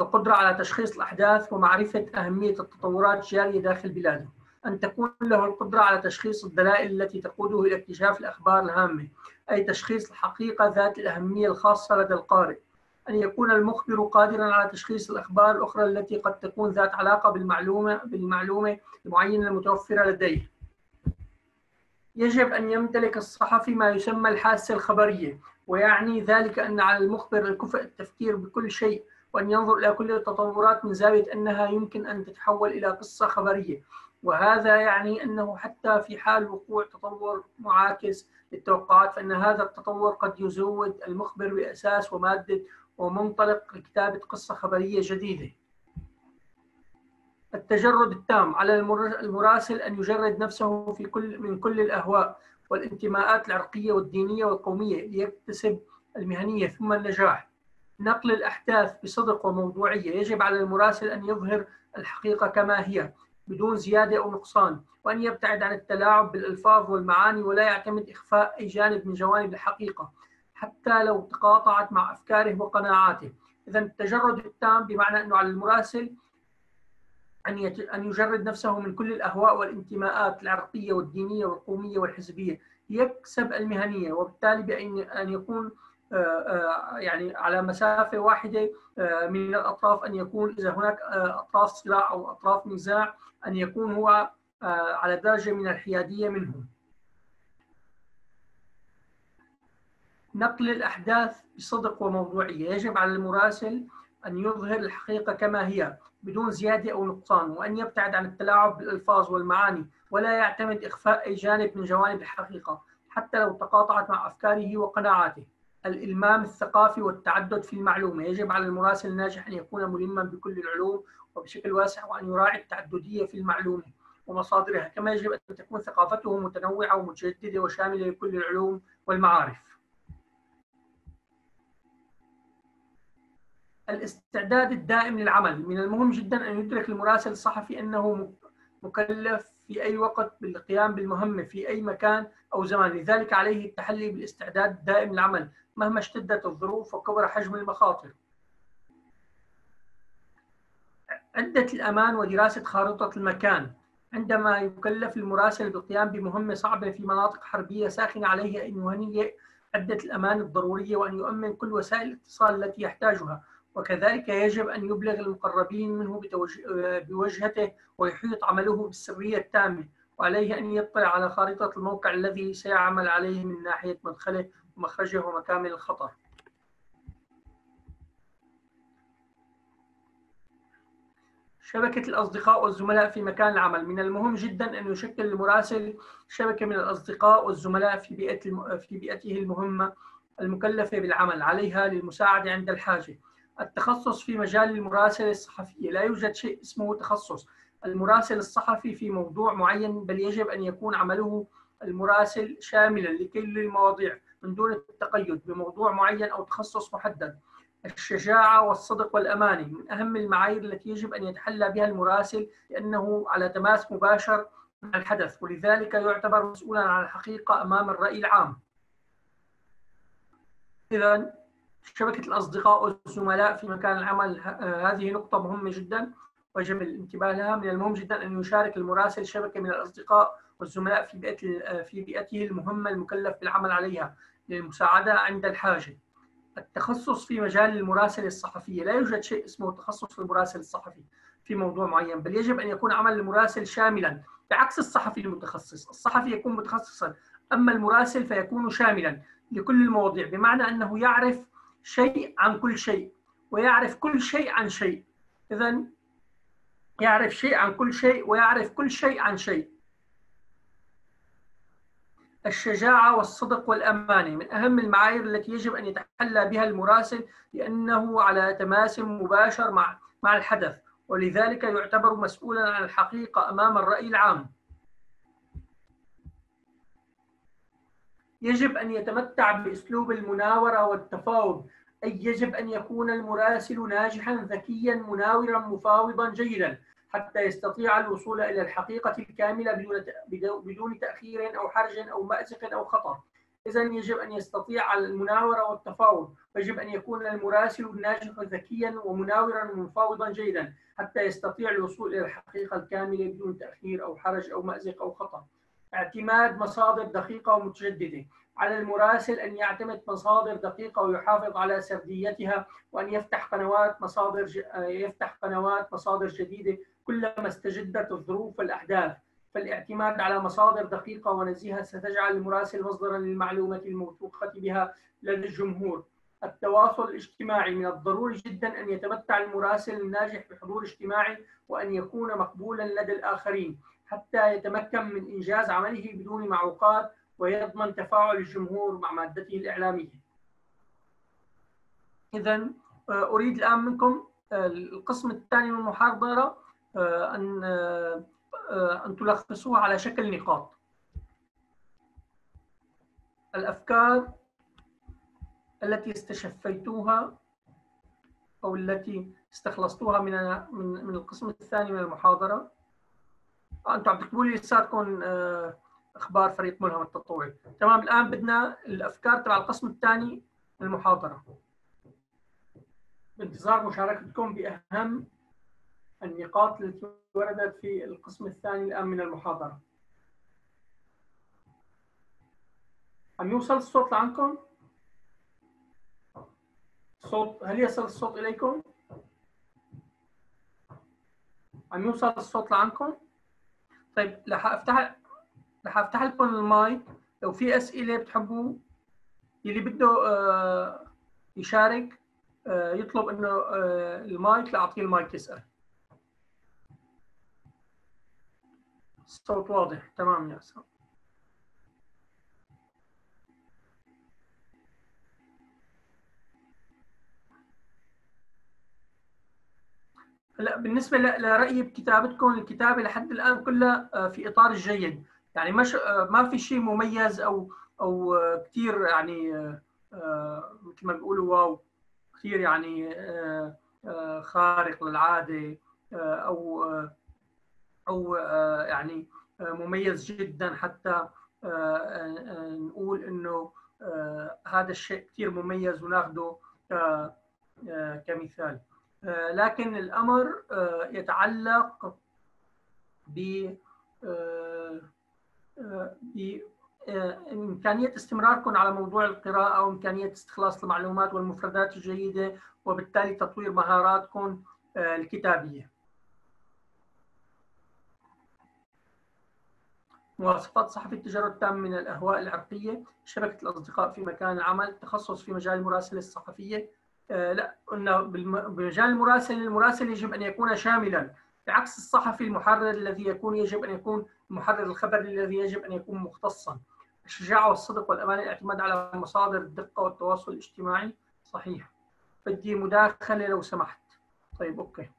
القدرة على تشخيص الأحداث ومعرفة أهمية التطورات الجارية داخل بلاده. أن تكون له القدرة على تشخيص الدلائل التي تقوده إلى اكتشاف الأخبار الهامة أي تشخيص الحقيقة ذات الأهمية الخاصة لدى القارئ. أن يكون المخبر قادرا على تشخيص الأخبار الأخرى التي قد تكون ذات علاقة بالمعلومة بالمعلومة المعينة المتوفرة لديه. يجب أن يمتلك الصحفي ما يسمى الحاسة الخبرية ويعني ذلك أن على المخبر الكفء التفكير بكل شيء وأن ينظر إلى كل التطورات من زاوية أنها يمكن أن تتحول إلى قصة خبرية وهذا يعني أنه حتى في حال وقوع تطور معاكس للتوقعات فإن هذا التطور قد يزود المخبر بأساس ومادة ومنطلق لكتابة قصة خبرية جديدة. التجرد التام على المراسل أن يجرد نفسه في كل من كل الأهواء والانتماءات العرقية والدينية والقومية ليكتسب المهنية ثم النجاح. نقل الأحداث بصدق وموضوعية. يجب على المراسل أن يظهر الحقيقة كما هي بدون زيادة أو نقصان وأن يبتعد عن التلاعب بالألفاظ والمعاني ولا يعتمد إخفاء أي جانب من جوانب الحقيقة. حتى لو تقاطعت مع أفكاره وقناعاته. إذا التجرد التام بمعنى أنه على المراسل أن أن يجرد نفسه من كل الأهواء والانتماءات العرقية والدينية والقومية والحزبية. يكسب المهنية وبالتالي بأن أن يكون آه، آه، يعني على مسافة واحدة آه، من الأطراف أن يكون إذا هناك أطراف صراع أو أطراف نزاع أن يكون هو على درجة من الحيادية منهم. نقل الأحداث بصدق وموضوعية. يجب على المراسل أن يظهر الحقيقة كما هي بدون زيادة أو نقصان وأن يبتعد عن التلاعب بالألفاظ والمعاني ولا يعتمد إخفاء أي جانب من جوانب الحقيقة حتى لو تقاطعت مع أفكاره وقناعاته. الإلمام الثقافي والتعدد في المعلومة. يجب على المراسل الناجح أن يكون ملما بكل العلوم وبشكل واسع وأن يراعي التعددية في المعلومة ومصادرها كما يجب أن تكون ثقافته متنوعة ومتجددة وشاملة لكل العلوم والمعارف. الاستعداد الدائم للعمل. من المهم جدا أن يدرك المراسل الصحفي أنه مكلف في أي وقت بالقيام بالمهمة في أي مكان أو زمان. لذلك عليه التحلي بالاستعداد الدائم للعمل. مهما اشتدت الظروف وكبر حجم المخاطر. عدة الأمان ودراسة خارطة المكان. عندما يكلف المراسل بالقيام بمهمة صعبة في مناطق حربية ساخنة عليه أن يهنئ عدة الأمان الضرورية وأن يؤمن كل وسائل الاتصال التي يحتاجها. وكذلك يجب أن يبلغ المقربين منه بوجهته ويحيط عمله بالسرية التامة وعليه أن يطلع على خارطة الموقع الذي سيعمل عليه من ناحية مدخله ومخرجه ومكامن الخطر. شبكة الأصدقاء والزملاء في مكان العمل. من المهم جدا أن يشكل المراسل شبكة من الأصدقاء والزملاء في بيئة في بيئته المهمة المكلفة بالعمل. عليها للمساعدة عند الحاجة. التخصص في مجال المراسلة الصحفية. لا يوجد شيء اسمه تخصص. المراسل الصحفي في موضوع معين بل يجب أن يكون عمله المراسل شاملا لكل المواضيع من دون التقيد بموضوع معين أو تخصص محدد. الشجاعة والصدق والأمانة من أهم المعايير التي يجب أن يتحلى بها المراسل لأنه على تماس مباشر مع الحدث ولذلك يعتبر مسؤولا عن الحقيقة أمام الرأي العام. إذا شبكة الأصدقاء والزملاء في مكان العمل. هذه نقطة مهمة جدا ويجب الانتباه لها من المهم جدا أن يشارك المراسل شبكة من الأصدقاء والزملاء في بيئة في بيئته المهمة المكلف بالعمل عليها للمساعدة عند الحاجة. التخصص في مجال المراسلة الصحفية. لا يوجد شيء اسمه تخصص في المراسل الصحفي في موضوع معين بل يجب أن يكون عمل المراسل شاملا. بعكس الصحفي المتخصص الصحفي يكون متخصصا أما المراسل فيكون شاملا لكل المواضيع بمعنى أنه يعرف شيء عن كل شيء ويعرف كل شيء عن شيء. إذا يعرف شيء عن كل شيء ويعرف كل شيء عن شيء. الشجاعة والصدق والأمانة من أهم المعايير التي يجب أن يتحلى بها المراسل لأنه على تماس مباشر مع مع الحدث. ولذلك يعتبر مسؤولا عن الحقيقة أمام الرأي العام. يجب أن يتمتع بأسلوب المناورة والتفاوض أي يجب أن يكون المراسل ناجحا ذكيا مناورا مفاوضا جيدا حتى يستطيع الوصول إلى الحقيقة الكاملة بدون تأخير أو حرج أو مأزق أو خطر. إذا يجب أن يستطيع المناورة والتفاوض يجب أن يكون المراسل الناجح ذكيا ومناورا ومفاوضا جيدا حتى يستطيع الوصول إلى الحقيقة الكاملة بدون تأخير أو حرج أو مأزق أو خطر. اعتماد مصادر دقيقة ومتجددة. على المراسل أن يعتمد مصادر دقيقة ويحافظ على سرديتها وأن يفتح قنوات مصادر ج... يفتح قنوات مصادر جديدة كلما استجدت الظروف والأحداث. فالاعتماد على مصادر دقيقة ونزيهة ستجعل المراسل مصدرا للمعلومة الموثوقة بها لدى الجمهور التواصل الاجتماعي من الضروري جدا أن يتمتع المراسل الناجح بحضور اجتماعي وأن يكون مقبولا لدى الآخرين. حتى يتمكن من إنجاز عمله بدون معوقات ويضمن تفاعل الجمهور مع مادته الإعلامية. إذا آه، أريد الآن منكم آه، القسم الثاني من المحاضرة آه، أن أن تلخصوها على شكل نقاط. الأفكار التي استشفيتوها أو التي استخلصتوها من من القسم الثاني من المحاضرة أنتم عم تكتبوا لي لساتكم أخبار فريق ملهم التطوعي. تمام الآن بدنا الأفكار تبع القسم الثاني المحاضره بانتظار مشاركتكم بأهم النقاط التي وردت في القسم الثاني الآن من المحاضرة. عم يوصل الصوت لعندكم؟ صوت هل يصل الصوت إليكم؟ عم يوصل الصوت لعندكم؟ طيب رح افتح رح افتح لكم المايك. لو في أسئلة بتحبوا اللي بده آه، يشارك آه، يطلب إنه آه، المايك لاعطيه المايك يسأل. الصوت واضح. تمام يا سلام هلا بالنسبة لرأيي بكتابتكم الكتابة لحد الآن كلها آه، في إطار الجيد يعني مش آه، ما في شيء مميز أو أو آه، كثير يعني مثل ما بيقولوا واو كثير يعني خارق للعادة أو أو يعني مميز جدا. حتى نقول إنه هذا الشيء كثير مميز وناخذه كمثال. لكن الأمر آه، يتعلق ب آه، بإمكانية استمراركم على موضوع القراءة وإمكانية استخلاص المعلومات والمفردات الجيدة وبالتالي تطوير مهاراتكم الكتابية. مواصفات صحفي التجارة التام من الأهواء العرقية شبكة الأصدقاء في مكان العمل التخصص في مجال المراسلة الصحفية آه، لا قلنا بمجال المراسل المراسل يجب أن يكون شاملا. بعكس الصحفي المحرر الذي يكون يجب أن يكون المحرر الخبري الذي يجب أن يكون مختصا. الشجاعة والصدق والأمان الاعتماد على مصادر الدقة والتواصل الاجتماعي صحيح. بدي مداخلة لو سمحت. طيب أوكي.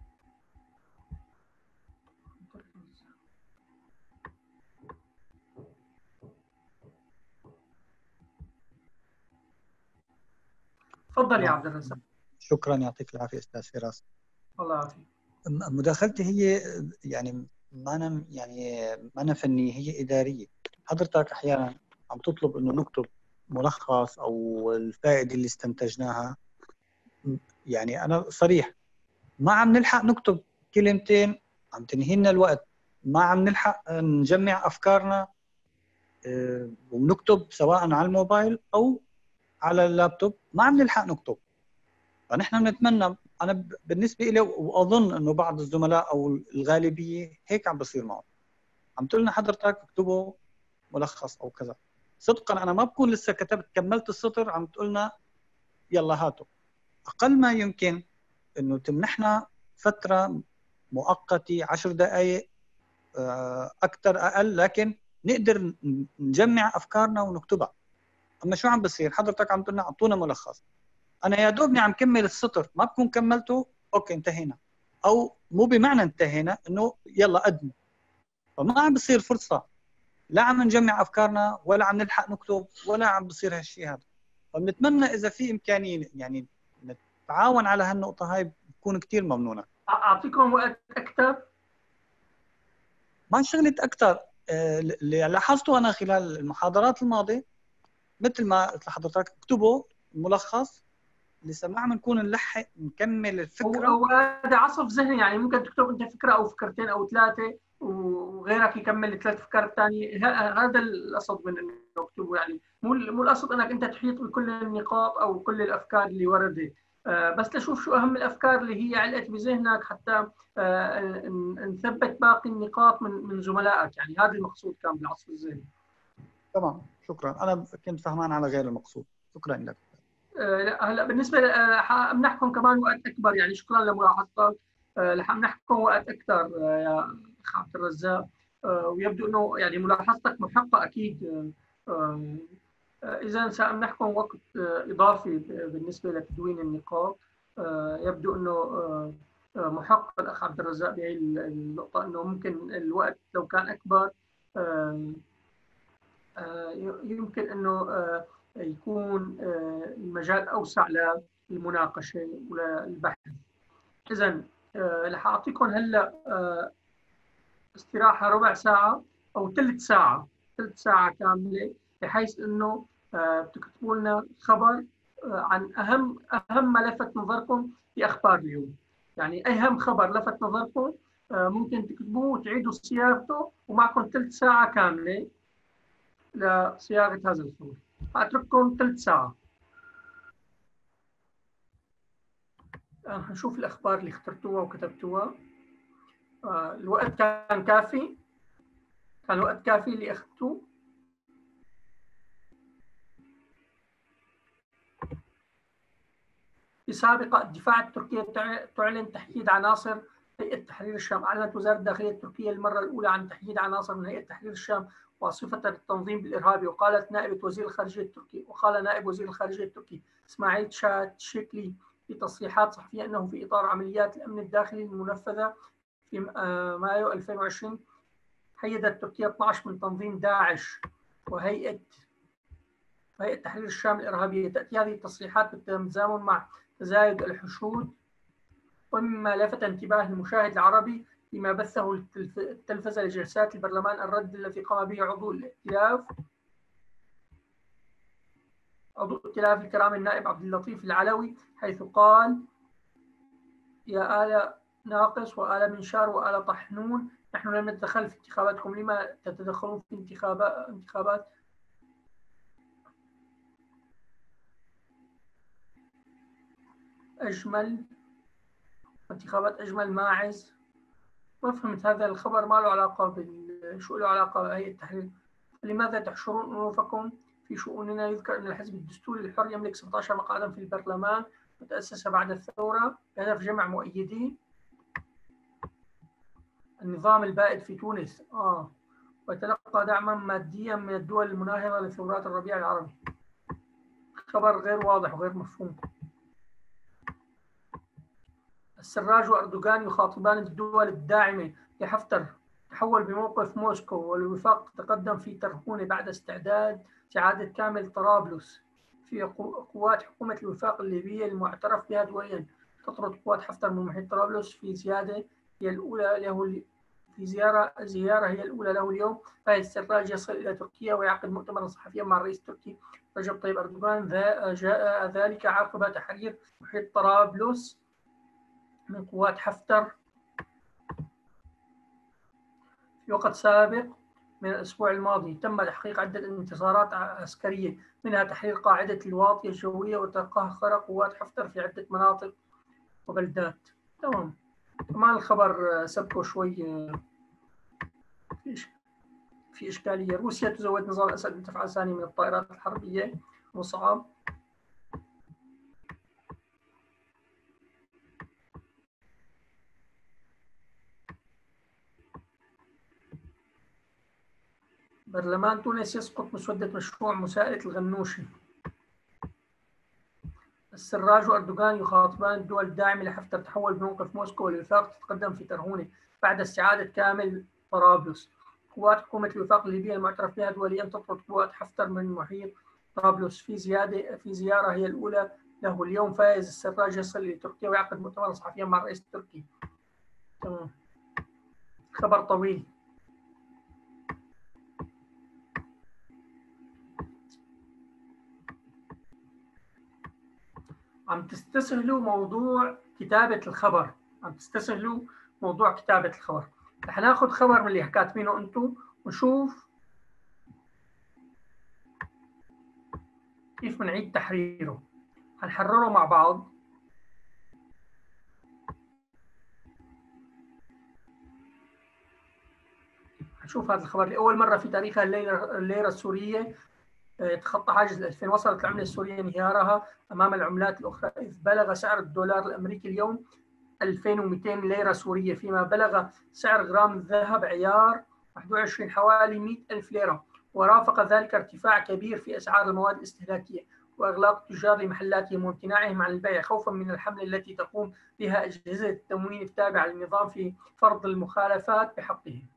تفضل يا عبد الرزاق. شكرا يعطيك العافية أستاذ فراس. الله يعافيك. مداخلتي هي يعني ما أنا يعني ما أنا فنيه هي إدارية. حضرتك أحيانا عم تطلب إنه نكتب ملخص أو الفائدة اللي استنتجناها. يعني أنا صريح ما عم نلحق نكتب كلمتين عم تنهينا الوقت. ما عم نلحق نجمع أفكارنا آه، ونكتب سواء على الموبايل أو على اللابتوب ما عم نلحق نكتب. فنحن بنتمنى أنا بالنسبة لي وأظن إنه بعض الزملاء أو الغالبية هيك عم بصير معهم. عم تقول لنا حضرتك اكتبوا ملخص أو كذا. صدقا أنا ما بكون لسه كتبت كملت السطر عم تقول لنا يلا هاتوا. أقل ما يمكن إنه تمنحنا فترة مؤقتة عشر دقائق آه، أكثر أقل لكن نقدر نجمع أفكارنا ونكتبها. اما شو عم بصير؟ حضرتك عم تقول لنا أعطونا ملخص. أنا يا دوبني عم كمل السطر ما بكون كملته. أوكي انتهينا. أو مو بمعنى انتهينا إنه يلا قدموا فما عم بصير فرصة. لا عم نجمع أفكارنا ولا عم نلحق نكتب ولا عم بصير هالشيء هذا. فبنتمنى إذا في إمكانية يعني نتعاون على هالنقطة هاي بكون كثير ممنونة. أعطيكم وقت أكثر ما شغلت أكثر آه، اللي لاحظته أنا خلال المحاضرات الماضية مثل ما قلت لحضرتك اكتبوا ملخص لسه ما عم نكون نلحق نكمل الفكرة. هو هذا عصف ذهني يعني ممكن تكتب أنت فكرة أو فكرتين أو ثلاثة وغيرك يكمل الثلاث افكار الثانية هذا القصد من إنه أكتبه يعني مو مو القصد إنك أنت تحيط بكل النقاط أو كل الأفكار اللي وردت. آه، بس تشوف شو أهم الأفكار اللي هي علقت بذهنك حتى آه، نثبت باقي النقاط من من زملائك. يعني هذا المقصود كان بالعصف الذهني. تمام. شكرا. أنا كنت فهمان على غير المقصود. شكرا لك. آه، لا هلا بالنسبة حامنحكم كمان وقت أكبر. يعني شكرا لملاحظتك. رح أمنحكم وقت أكثر يا اخ عبد الرزاق ويبدو إنه يعني ملاحظتك محقة أكيد. اذا سأمنحكم وقت إضافي بالنسبة لتدوين النقاط. يبدو إنه محقق الأخ عبد الرزاق بهي النقطة إنه ممكن الوقت لو كان أكبر. يمكن أنه يكون المجال أوسع للمناقشة وللبحث. اذا رح أعطيكم هلأ استراحة ربع ساعة أو ثلث ساعة ثلث ساعة كاملة بحيث أنه بتكتبوا لنا خبر عن أهم أهم ما لفت نظركم في أخبار اليوم. يعني أهم خبر لفت نظركم ممكن تكتبوه وتعيدوا صياغته ومعكم ثلث ساعة كاملة. لصياغه هذا الخبر أترككم ثلث ساعة. الان حنشوف الأخبار اللي اخترتوها وكتبتوها. آه، الوقت كان كافي. كان الوقت كافي اللي أخذتوه. في سابقة الدفاع التركية تعلن تحديد عناصر هيئة تحرير الشام. أعلنت وزارة الداخلية التركية للمرة الأولى عن تحديد عناصر من هيئة تحرير الشام وصفتها التنظيم بالإرهابي وقالت نائبة وزير الخارجية التركي وقال نائب وزير الخارجية التركي إسماعيل شاتشيكلي في تصريحات صحفية أنه في إطار عمليات الأمن الداخلي المنفذة في آه، مايو 2020 حيدت تركيا 12 من تنظيم داعش وهيئة هيئة تحرير الشام الإرهابية. تأتي هذه التصريحات بالتزامن مع تزايد الحشود ومما لفت انتباه المشاهد العربي فيما بثه التلفزة لجلسات البرلمان الرد الذي قام به عضو الائتلاف عضو الائتلاف الكرام النائب عبد اللطيف العلوي حيث قال يا آل ناقص وآل منشار وآل طحنون نحن لم نتدخل في انتخاباتكم. لما تتدخلون في انتخابات انتخابات؟ أجمل انتخابات أجمل ماعز. ما فهمت هذا الخبر ما له علاقة بال شو له علاقة بهيئة التحرير لماذا تحشرون أنوفكم في شؤوننا؟ يذكر أن الحزب الدستوري الحر يملك 16 مقعدا في البرلمان وتأسس بعد الثورة بهدف جمع مؤيدين النظام البائد في تونس. آه. ويتلقى دعما ماديا من الدول المناهضة لثورات الربيع العربي. خبر غير واضح وغير مفهوم. السراج وأردوغان يخاطبان الدول الداعمة لحفتر تحول بموقف موسكو والوفاق تقدم في ترهونة بعد استعداد استعادة كامل طرابلس. في قوات حكومة الوفاق الليبية المعترف بها دوليا تطرد قوات حفتر من محيط طرابلس في زيادة هي الأولى له في زيارة زيارة هي الأولى له اليوم. فهي السراج يصل إلى تركيا ويعقد مؤتمرا صحفيا مع الرئيس التركي رجب طيب أردوغان. جاء ذلك عقب تحرير محيط طرابلس من قوات حفتر في وقت سابق من الأسبوع الماضي. تم تحقيق عدة انتصارات عسكرية منها تحرير قاعدة الواطية الجوية وتقهقر قوات حفتر في عدة مناطق وبلدات. تمام. كمان الخبر سبكه شوي في إشكالية. روسيا تزود نظام الأسد بتفعيل ثاني من الطائرات الحربية مصعب. برلمان تونس يسقط مسودة مشروع مساءلة الغنوشي السراج وأردوغان يخاطبان الدول الداعمة لحفتر تحول بموقف موسكو والوفاق تتقدم في ترهونة بعد استعادة كامل طرابلس. قوات حكومة الوفاق الليبية المعترف بها دوليا تطرد قوات حفتر من محيط طرابلس. في زيادة في زيارة هي الأولى له. اليوم فايز السراج يصل لتركيا ويعقد مؤتمرا صحفيا مع الرئيس التركي. تمام. خبر طويل. عم تستسهلوا موضوع كتابة الخبر. عم تستسهلوا موضوع كتابة الخبر. رح ناخذ خبر من اللي كاتبينه أنتم ونشوف كيف بنعيد تحريره. حنحرره مع بعض. نشوف هذا الخبر. لأول مرة في تاريخها الليرة, الليرة السورية تخطى حاجز ال 2000 وصلت العملة السورية انهيارها أمام العملات الأخرى. إذ بلغ سعر الدولار الأمريكي اليوم 2200 ليرة سورية فيما بلغ سعر غرام الذهب عيار 21 حوالي 100 ألف ليرة ورافق ذلك ارتفاع كبير في أسعار المواد الاستهلاكية وإغلاق التجار لمحلاتهم وامتناعهم عن البيع خوفا من الحملة التي تقوم بها أجهزة التموين التابعة للنظام في فرض المخالفات بحقهم.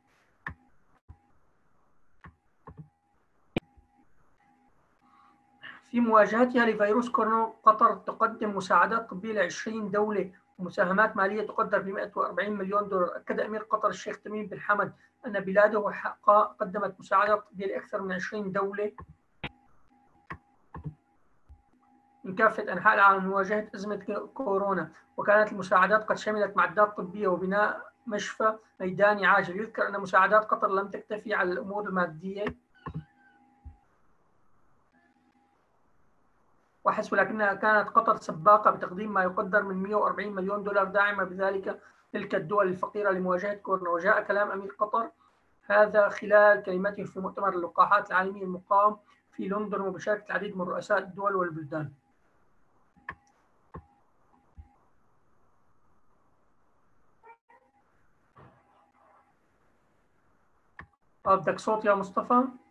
في مواجهتها لفيروس كورونا قطر تقدم مساعدات طبية ل 20 دولة ومساهمات مالية تقدر ب 140 مليون دولار. أكد أمير قطر الشيخ تميم بن حمد أن بلاده قدمت مساعدات طبية لأكثر من 20 دولة. من كافة أنحاء العالم لمواجهة أزمة كورونا وكانت المساعدات قد شملت معدات طبية وبناء مشفى ميداني عاجل. يذكر أن مساعدات قطر لم تكتفي على الأمور المادية. وحسب لكنها كانت قطر سباقة بتقديم ما يقدر من 140 مليون دولار داعمة بذلك تلك الدول الفقيرة لمواجهة كورونا وجاء كلام أمير قطر هذا خلال كلمته في مؤتمر اللقاحات العالمي المقام في لندن وبشاركة العديد من رؤساء الدول والبلدان بدك صوت يا مصطفى؟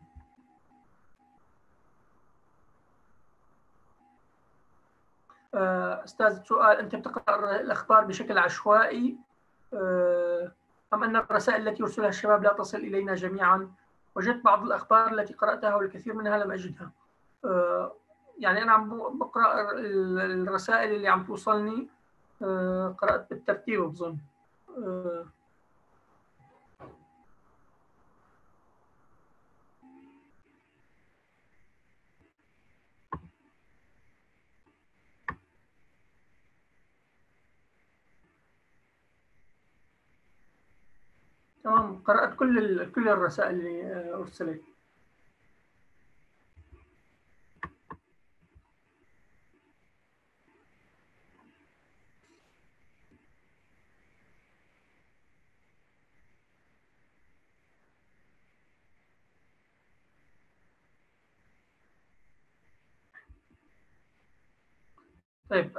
أستاذ سؤال أنت بتقرأ الأخبار بشكل عشوائي أم أن الرسائل التي يرسلها الشباب لا تصل إلينا جميعا؟ وجدت بعض الأخبار التي قرأتها والكثير منها لم أجدها. يعني أنا عم بقرأ الرسائل اللي عم توصلني قرأت بالترتيب بظن. تمام. قرأت كل كل الرسائل اللي أرسلت. طيب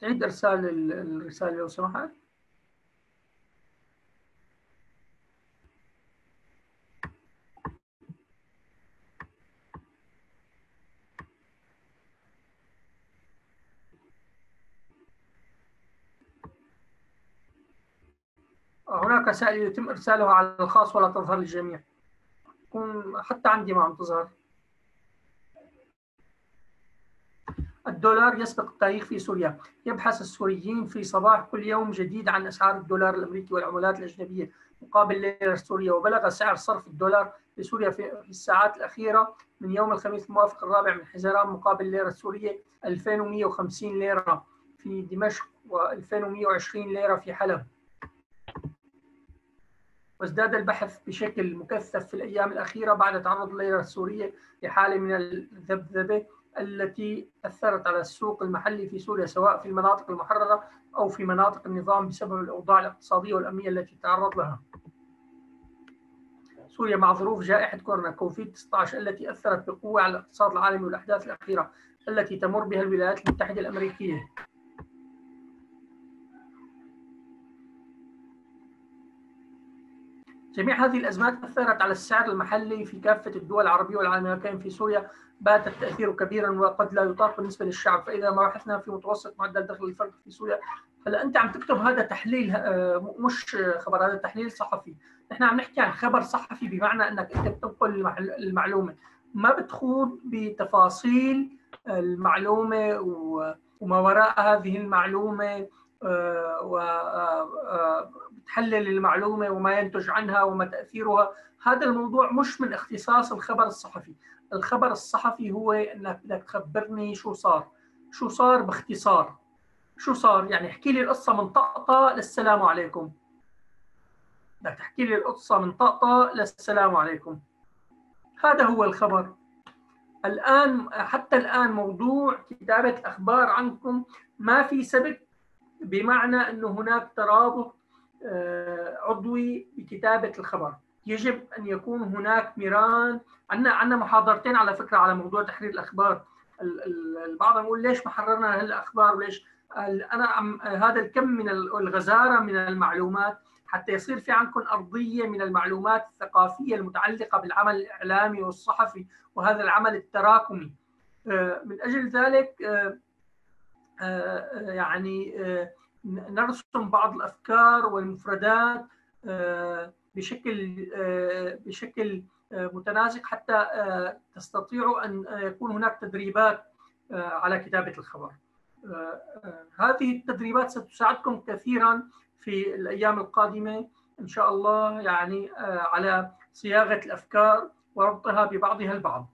تعيد إرسال الرسالة لو سمحت. هناك رسائل يتم ارسالها على الخاص ولا تظهر للجميع. حتى عندي ما عم تظهر. الدولار يسبق التاريخ في سوريا. يبحث السوريين في صباح كل يوم جديد عن أسعار الدولار الأمريكي والعملات الأجنبية. مقابل الليره السوريه وبلغ سعر صرف الدولار في سوريا في الساعات الأخيرة من يوم الخميس الموافق الرابع من حزيران مقابل الليره السوريه 2150 ليرة في دمشق و2120 ليرة في حلب. وازداد البحث بشكل مكثف في الأيام الأخيرة بعد تعرض الليرة السورية لحالة من الذبذبة التي أثرت على السوق المحلي في سوريا سواء في المناطق المحررة أو في مناطق النظام بسبب الأوضاع الاقتصادية والأمنية التي تعرض لها. سوريا مع ظروف جائحة كورونا كوفيد 19 التي أثرت بقوة على الاقتصاد العالمي والأحداث الأخيرة التي تمر بها الولايات المتحدة الأمريكية. جميع هذه الأزمات أثرت على السعر المحلي في كافة الدول العربية والعالمية كان في سوريا بات التأثير كبيرا وقد لا يطاق بالنسبة للشعب. فإذا ما بحثنا في متوسط معدل دخل الفرد في سوريا هلا أنت عم تكتب هذا تحليل مش خبر هذا تحليل صحفي. نحن عم نحكي عن خبر صحفي بمعنى أنك أنت بتنقل المعلومة. ما بتخوض بتفاصيل المعلومة وما وراء هذه المعلومة وبتحلل المعلومة وما ينتج عنها وما تأثيرها. هذا الموضوع مش من اختصاص الخبر الصحفي. الخبر الصحفي هو إنك بدك تخبرني شو صار. شو صار باختصار. شو صار؟ يعني احكي لي القصة من طقطقة للسلام عليكم. بدك تحكي لي القصة من طقطقة للسلام عليكم. هذا هو الخبر. الآن حتى الآن موضوع كتابة الأخبار عنكم ما في سبب بمعنى أنه هناك ترابط عضوي بكتابة الخبر. يجب أن يكون هناك ميران. عندنا عندنا محاضرتين على فكرة على موضوع تحرير الأخبار. البعض يقول ليش ما حررنا هالأخبار وليش؟ أنا عم هذا الكم من الغزارة من المعلومات. حتى يصير في عندكم أرضية من المعلومات الثقافية المتعلقة بالعمل الإعلامي والصحفي وهذا العمل التراكمي. من أجل ذلك يعني نرسم بعض الأفكار والمفردات بشكل بشكل متناسق حتى تستطيعوا أن يكون هناك تدريبات على كتابة الخبر. هذه التدريبات ستساعدكم كثيرا في الأيام القادمة إن شاء الله يعني على صياغة الأفكار وربطها ببعضها البعض.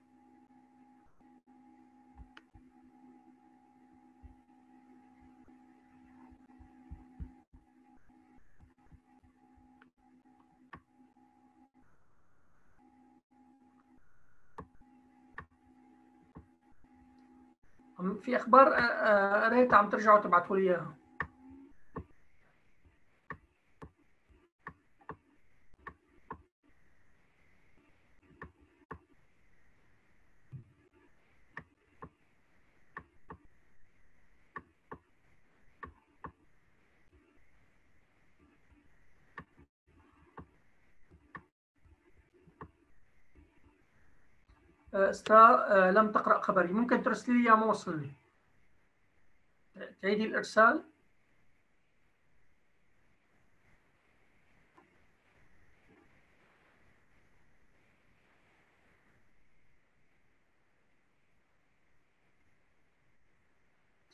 في أخبار قريت عم ترجعوا تبعتوا لي إياها. اسراء لم تقرأ خبري. ممكن ترسلي لي ما وصلني تعيدي الإرسال.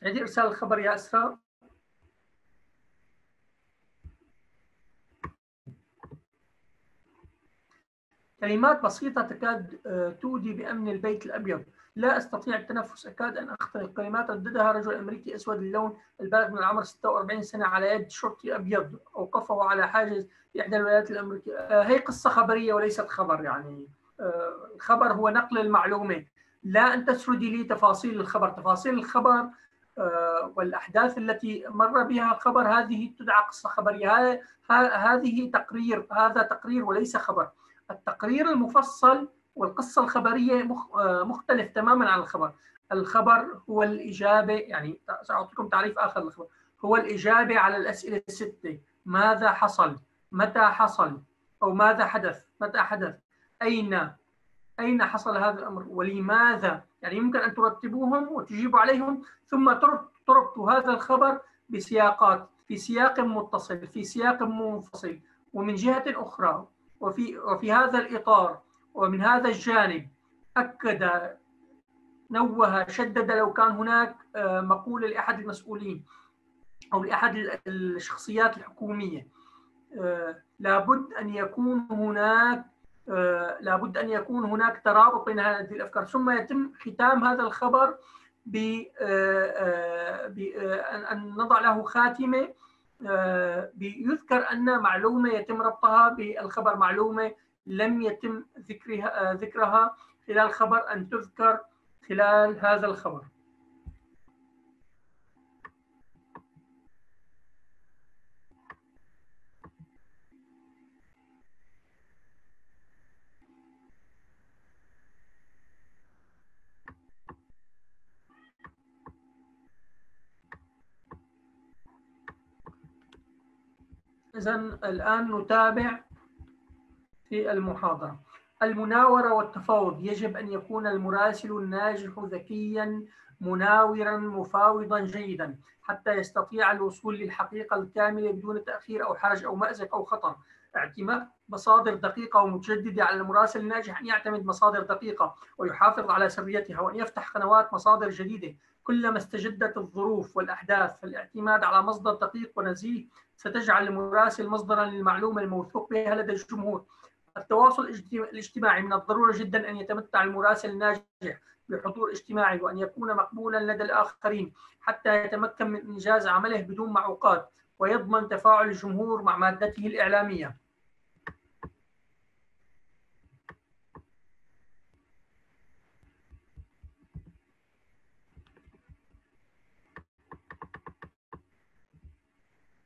تعيدي إرسال الخبر يا اسراء كلمات بسيطة تكاد آه، تودي بأمن البيت الأبيض. لا أستطيع التنفس أكاد أن أخترق كلمات رددها رجل أمريكي أسود اللون البالغ من العمر 46 سنة على يد شرطي أبيض. أوقفه على حاجز في إحدى الولايات الأمريكية. آه، هي قصة خبرية وليست خبر يعني. آه، الخبر هو نقل المعلومة. لا أن تسردي لي تفاصيل الخبر. تفاصيل الخبر والأحداث التي مر بها الخبر هذه تدعى قصة خبرية. هذه تقرير. هذا تقرير وليس خبر. التقرير المفصل والقصة الخبرية آه، مختلف تماما عن الخبر. الخبر هو الإجابة يعني سأعطيكم تعريف آخر للخبر هو الإجابة على الأسئلة الستة. ماذا حصل؟ متى حصل؟ أو ماذا حدث؟ متى حدث؟ أين؟ أين حصل هذا الأمر؟ ولماذا؟ يعني يمكن أن ترتبوهم وتجيبوا عليهم ثم تربطوا هذا الخبر بسياقات في سياق متصل في سياق منفصل ومن جهة أخرى وفي وفي هذا الإطار ومن هذا الجانب أكد نوه شدد لو كان هناك آه، مقولة لأحد المسؤولين أو لأحد الشخصيات الحكومية. آه، لابد أن يكون هناك آه، لابد أن يكون هناك ترابط بين هذه الأفكار. ثم يتم ختام هذا الخبر بأن نضع له خاتمة بيذكر أن معلومة يتم ربطها بالخبر. معلومة لم يتم ذكرها ذكرها خلال الخبر أن تذكر خلال هذا الخبر. إذا الآن نتابع في المحاضرة. المناورة والتفاوض. يجب أن يكون المراسل الناجح ذكيا مناورا مفاوضا جيدا حتى يستطيع الوصول للحقيقة الكاملة بدون تأخير أو حرج أو مأزق أو خطر. اعتماد مصادر دقيقة ومتجددة على المراسل الناجح أن يعتمد مصادر دقيقة ويحافظ على سريتها. وأن يفتح قنوات مصادر جديدة. كلما استجدت الظروف والأحداث فالاعتماد على مصدر دقيق ونزيه ستجعل المراسل مصدرا للمعلومة الموثوق بها لدى الجمهور. التواصل الاجتماعي من الضرورة جدا أن يتمتع المراسل الناجح بحضور اجتماعي وأن يكون مقبولا لدى الآخرين حتى يتمكن من إنجاز عمله بدون معوقات ويضمن تفاعل الجمهور مع مادته الإعلامية.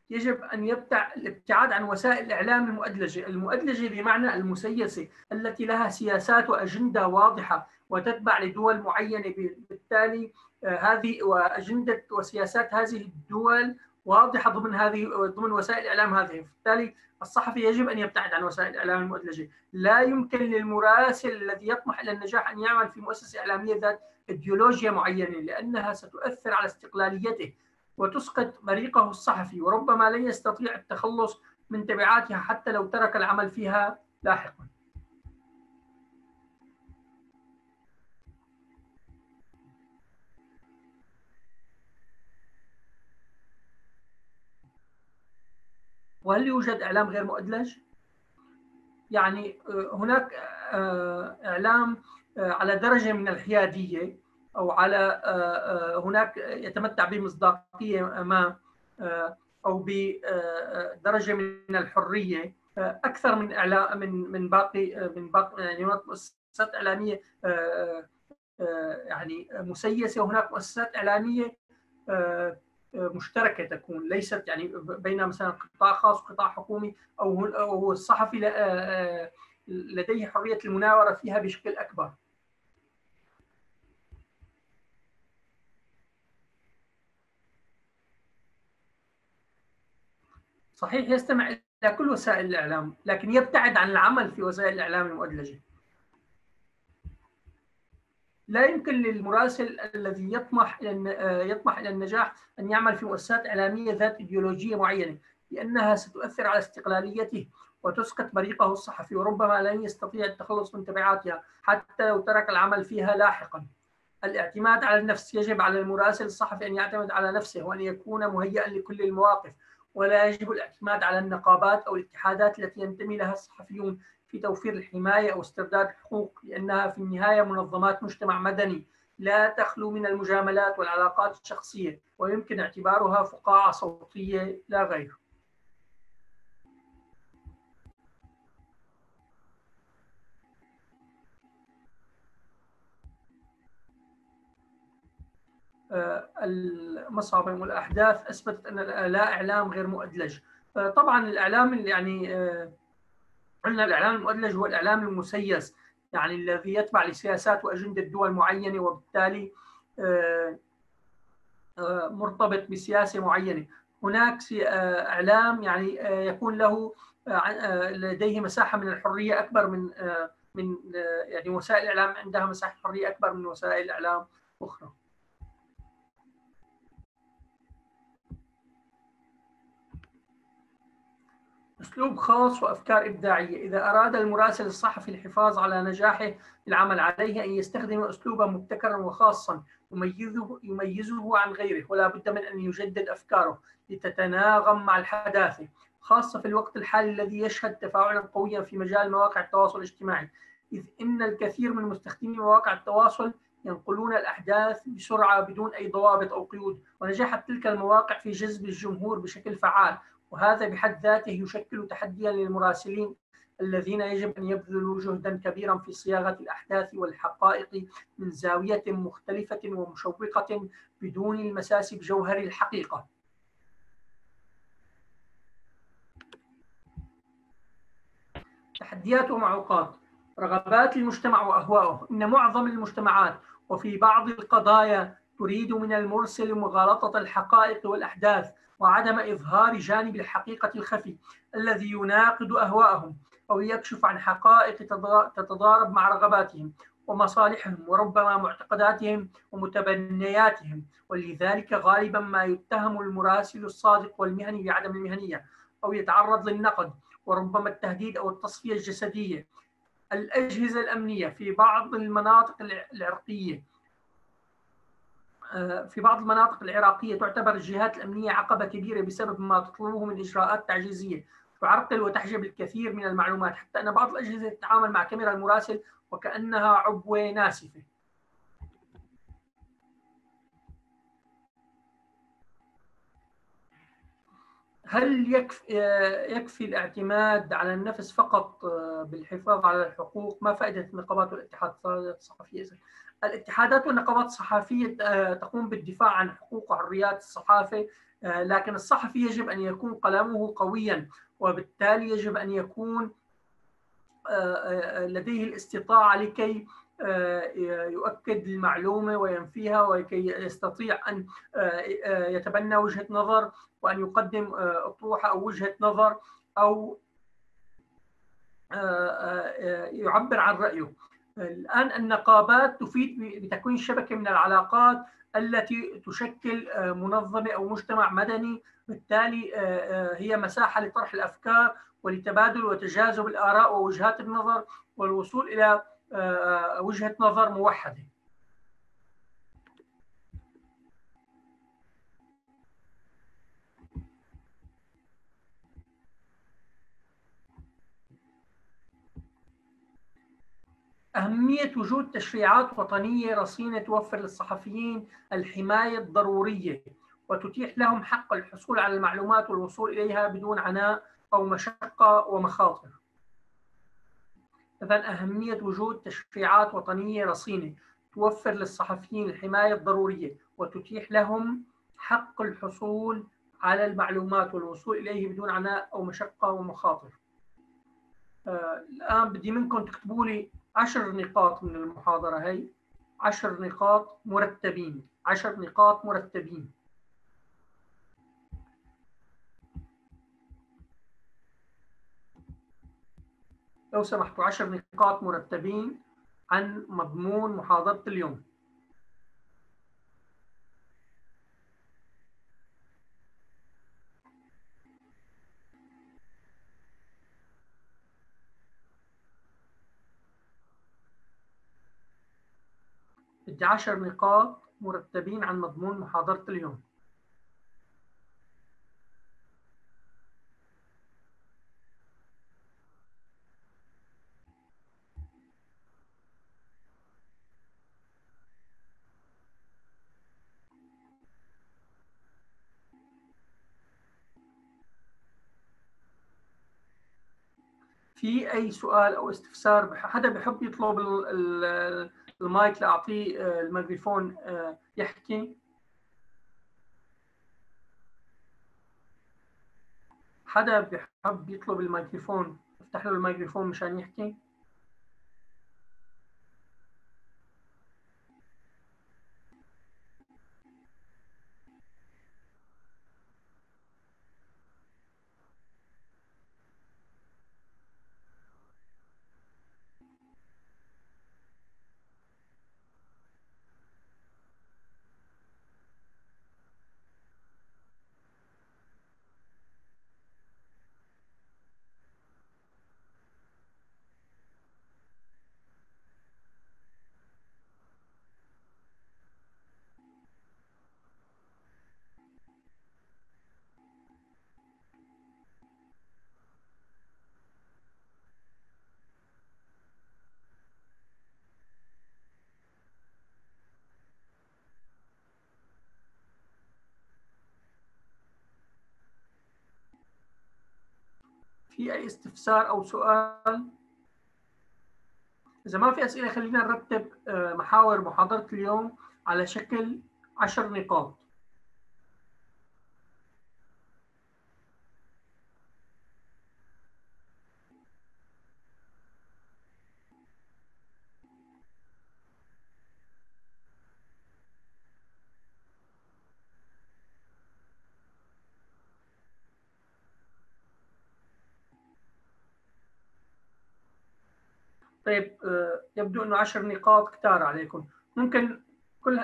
يجب أن يبتع الابتعاد عن وسائل الإعلام المؤدلجة المؤدلجة بمعنى المسيسة التي لها سياسات وأجندة واضحة وتتبع لدول معينة. بالتالي آه، هذه وأجندة وسياسات هذه الدول واضحة ضمن هذه ضمن وسائل الإعلام هذه. بالتالي الصحفي يجب أن يبتعد عن وسائل الإعلام المؤدلجة. لا يمكن للمراسل الذي يطمح إلى النجاح أن يعمل في مؤسسة إعلامية ذات إيديولوجيا معينة لأنها ستؤثر على استقلاليته. وتسقط بريقه الصحفي وربما لن يستطيع التخلص من تبعاتها حتى لو ترك العمل فيها لاحقا وهل يوجد إعلام غير مؤدلج؟ يعني آه، هناك آه، آه، على درجة من الحيادية أو على آه، آه، هناك يتمتع بمصداقية ما آه، أو بدرجة من الحرية. أكثر من اعلام من من باقي من باقي يعني مؤسسات إعلامية يعني مسيسة. وهناك مؤسسات إعلامية مشتركة تكون. ليست يعني بين مثلا قطاع خاص وقطاع حكومي أو أو الصحفي لديه حرية المناورة فيها بشكل أكبر. صحيح يستمع إلى كل وسائل الإعلام لكن يبتعد عن العمل في وسائل الإعلام المؤدلجة لا يمكن للمراسل الذي يطمح إلى يطمح إلى النجاح أن يعمل في مؤسسات إعلامية ذات إيديولوجية معينة لأنها ستؤثر على استقلاليته وتسقط بريقه الصحفي وربما لن يستطيع التخلص من تبعاتها حتى لو ترك العمل فيها لاحقا. الاعتماد على النفس يجب على المراسل الصحفي أن يعتمد على نفسه وأن يكون مهيئا لكل المواقف ولا يجب الاعتماد على النقابات أو الاتحادات التي ينتمي لها الصحفيون في توفير الحماية أو استرداد الحقوق لأنها في النهاية منظمات مجتمع مدني لا تخلو من المجاملات والعلاقات الشخصية ويمكن اعتبارها فقاعة صوتية لا غير. المصابين والأحداث أثبتت أن لا إعلام غير مؤدلج. آه، طبعا الاعلام يعني آه، قلنا الإعلام المؤدلج هو الإعلام المسيس يعني الذي يتبع لسياسات وأجندة دول معينة وبالتالي مرتبط بسياسة معينة. هناك إعلام يعني يكون له لديه مساحة من الحرية أكبر من من يعني وسائل الإعلام عندها مساحة حرية أكبر من وسائل الإعلام أخرى. أسلوب خاص وأفكار إبداعية. إذا أراد المراسل الصحفي الحفاظ على نجاحه في العمل عليه أن يستخدم أسلوبا مبتكرا وخاصا يميزه, يميزه عن غيره ولا بد من أن يجدد أفكاره لتتناغم مع الحداثة خاصة في الوقت الحالي الذي يشهد تفاعلا قويا في مجال مواقع التواصل الاجتماعي. إذ إن الكثير من مستخدمي مواقع التواصل ينقلون الأحداث بسرعة بدون أي ضوابط أو قيود ونجحت تلك المواقع في جذب الجمهور بشكل فعال وهذا بحد ذاته يشكل تحديا للمراسلين الذين يجب أن يبذلوا جهدا كبيرا في صياغة الأحداث والحقائق من زاوية مختلفة ومشوقة بدون المساس بجوهر الحقيقة. تحديات ومعوقات. رغبات المجتمع وأهواؤه إن معظم المجتمعات وفي بعض القضايا تريد من المرسل مغالطة الحقائق والأحداث وعدم إظهار جانب الحقيقة الخفي الذي يناقض أهواءهم أو يكشف عن حقائق تتضارب مع رغباتهم ومصالحهم وربما معتقداتهم ومتبنياتهم. ولذلك غالبا ما يتهم المراسل الصادق والمهني بعدم المهنية أو يتعرض للنقد وربما التهديد أو التصفية الجسدية الأجهزة الأمنية في بعض المناطق العرقية. في بعض المناطق العراقية تعتبر الجهات الأمنية عقبة كبيرة بسبب ما تطلبه من إجراءات تعجيزية تعرقل وتحجب الكثير من المعلومات حتى أن بعض الأجهزة تتعامل مع كاميرا المراسل وكأنها عبوة ناسفة هل يكفي, آه، يكفي الاعتماد على النفس فقط آه، بالحفاظ على الحقوق؟ ما فائدة النقابات والاتحادات الصحفية؟ الاتحادات والنقابات الصحفية آه، تقوم بالدفاع عن حقوق وحريات الصحافة آه، لكن الصحفي يجب أن يكون قلمه قويا وبالتالي يجب أن يكون آه، لديه الاستطاعة لكي يؤكد المعلومة وينفيها ولكي يستطيع أن يتبنى وجهة نظر وأن يقدم أطروحة أو وجهة نظر أو يعبر عن رأيه. الآن النقابات تفيد بتكوين شبكة من العلاقات التي تشكل آه، منظمة أو مجتمع مدني. بالتالي آه، آه، هي مساحة لطرح الأفكار ولتبادل وتجاذب الآراء ووجهات النظر والوصول إلى وجهة نظر موحدة. أهمية وجود تشريعات وطنية رصينة توفر للصحفيين الحماية الضرورية وتتيح لهم حق الحصول على المعلومات والوصول إليها بدون عناء أو مشقة ومخاطر. إذا أهمية وجود تشريعات وطنية رصينة توفر للصحفيين الحماية الضرورية وتتيح لهم حق الحصول على المعلومات والوصول إليه بدون عناء أو مشقة ومخاطر. آه الآن بدي منكم تكتبوا لي عشر نقاط من المحاضرة هي. عشر نقاط مرتبين. عشر نقاط مرتبين. لو سمحتوا عشر نقاط مرتبين عن مضمون محاضرة اليوم. بدي عشر نقاط مرتبين عن مضمون محاضرة اليوم. في أي سؤال أو استفسار حدا بحب يطلب المايك لأعطيه آه، الميكروفون آه، يحكي. حدا بحب يطلب الميكروفون افتح له الميكروفون مشان يحكي؟ في أي استفسار أو سؤال. إذا ما في أسئلة خلينا نرتب آه، محاور محاضرة اليوم على شكل عشر نقاط. طيب آه، يبدو إنه عشر نقاط كتار عليكم. ممكن كل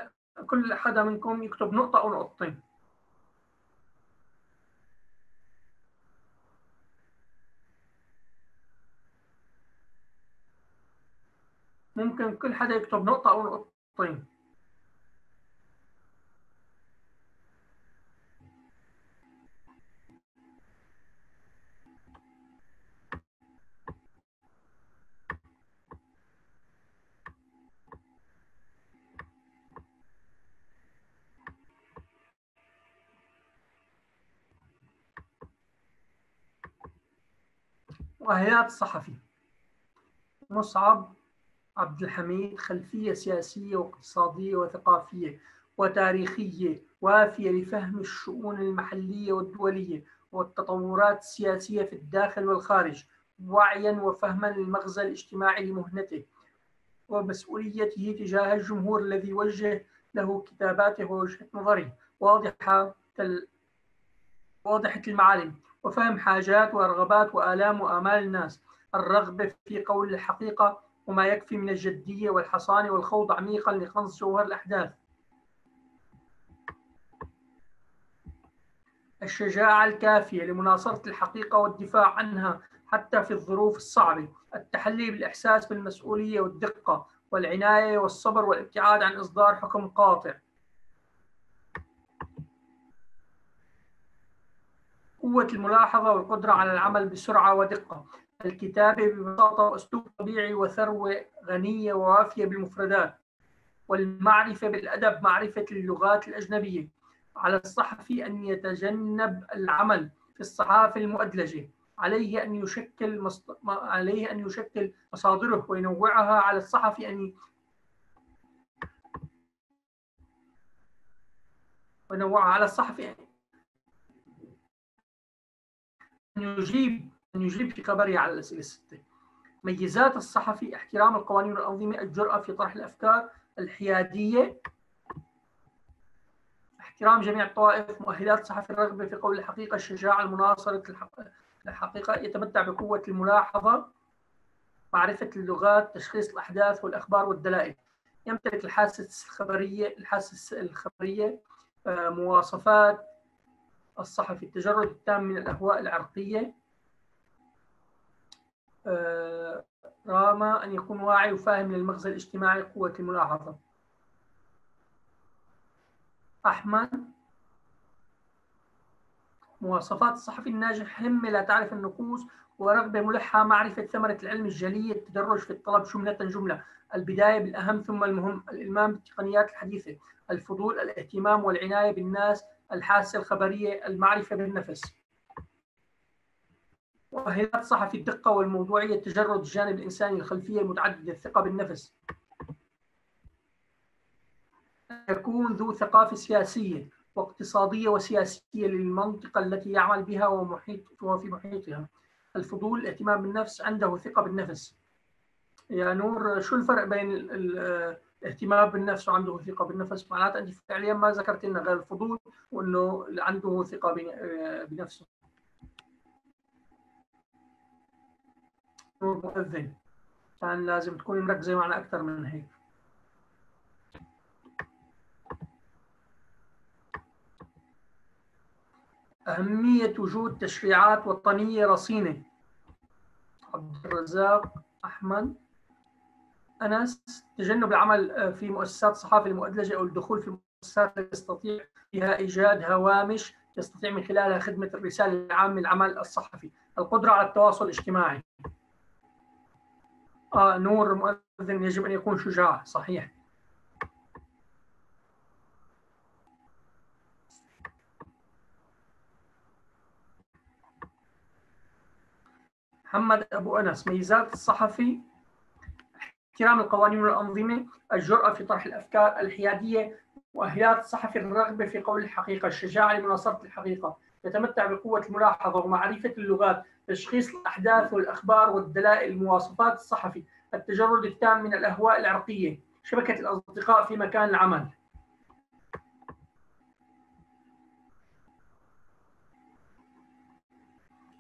كل حدا منكم يكتب نقطة أو نقطتين. ممكن كل حدا يكتب نقطة أو نقطتين. وهيات الصحفي. مصعب عبد الحميد خلفية سياسية واقتصادية وثقافية وتاريخية وافية لفهم الشؤون المحلية والدولية والتطورات السياسية في الداخل والخارج وعيا وفهما للمغزى الاجتماعي لمهنته ومسؤوليته تجاه الجمهور الذي يوجه له كتاباته ووجهة نظره. واضحة واضحة المعالم. وفهم حاجات ورغبات وآلام وآمال الناس. الرغبة في قول الحقيقة وما يكفي من الجدية والحصانة والخوض عميقا لقنص جوهر الأحداث. الشجاعة الكافية لمناصرة الحقيقة والدفاع عنها حتى في الظروف الصعبة. التحلي بالإحساس بالمسؤولية والدقة والعناية والصبر والابتعاد عن إصدار حكم قاطع. قوة الملاحظة والقدرة على العمل بسرعة ودقة. الكتابة ببساطة وأسلوب طبيعي وثروة غنية ووافية بالمفردات. والمعرفة بالأدب معرفة اللغات الأجنبية. على الصحفي أن يتجنب العمل في الصحافة المؤدلجة. عليه أن يشكل مصد... عليه أن يشكل مصادره وينوعها. على الصحفي أن وينوعها. على الصحفي يجيب أن يجيب في خبره على الأسئلة الستة. ميزات الصحفي احترام القوانين والأنظمة الجرأة في طرح الأفكار الحيادية. احترام جميع الطوائف مؤهلات الصحفي الرغبة في قول الحقيقة الشجاعة المناصرة الحقيقة يتمتع بقوة الملاحظة معرفة اللغات تشخيص الأحداث والأخبار والدلائل. يمتلك الحاسة الخبرية الحاسة الخبرية آه، مواصفات الصحفي التجرد التام من الأهواء العرقية. آه، راما أن يكون واعي وفاهم للمغزى الاجتماعي قوة الملاحظة. أحمد مواصفات الصحفي الناجح همة لا تعرف النقوص ورغبة ملحة معرفة ثمرة العلم الجلية التدرج في الطلب جملة جملة. البداية بالأهم ثم المهم الإلمام بالتقنيات الحديثة. الفضول الاهتمام والعناية بالناس الحاسة الخبرية المعرفة بالنفس. مؤهلات صحفي الدقة والموضوعية تجرد الجانب الإنساني الخلفية المتعددة الثقة بالنفس. يكون ذو ثقافة سياسية واقتصادية وسياسية للمنطقة التي يعمل بها ومحيط وفي محيطها. الفضول الاهتمام بالنفس عنده ثقة بالنفس. يا نور شو الفرق بين الاهتمام بالنفس وعنده ثقة بالنفس. معناتها أنت فعليا ما ذكرت لنا غير الفضول وأنه عنده ثقة بنفسه. نور مؤذن. كان لازم تكوني مركزة معنا أكثر من هيك. أهمية وجود تشريعات وطنية رصينة. عبد الرزاق أحمد. أنس تجنب العمل في مؤسسات صحافة المؤدلجة أو الدخول في مؤسسات يستطيع فيها إيجاد هوامش يستطيع من خلالها خدمة الرسالة العامة العمل الصحفي. القدرة على التواصل الاجتماعي. آه نور مؤذن يجب أن يكون شجاع. صحيح. محمد أبو أنس ميزات الصحفي. احترام القوانين والأنظمة الجرأة في طرح الأفكار الحيادية مؤهلات الصحفي الرغبة في قول الحقيقة الشجاعة لمناصرة الحقيقة. يتمتع بقوة الملاحظة ومعرفة اللغات تشخيص الأحداث والأخبار والدلائل مواصفات الصحفي التجرد التام من الأهواء العرقية. شبكة الأصدقاء في مكان العمل.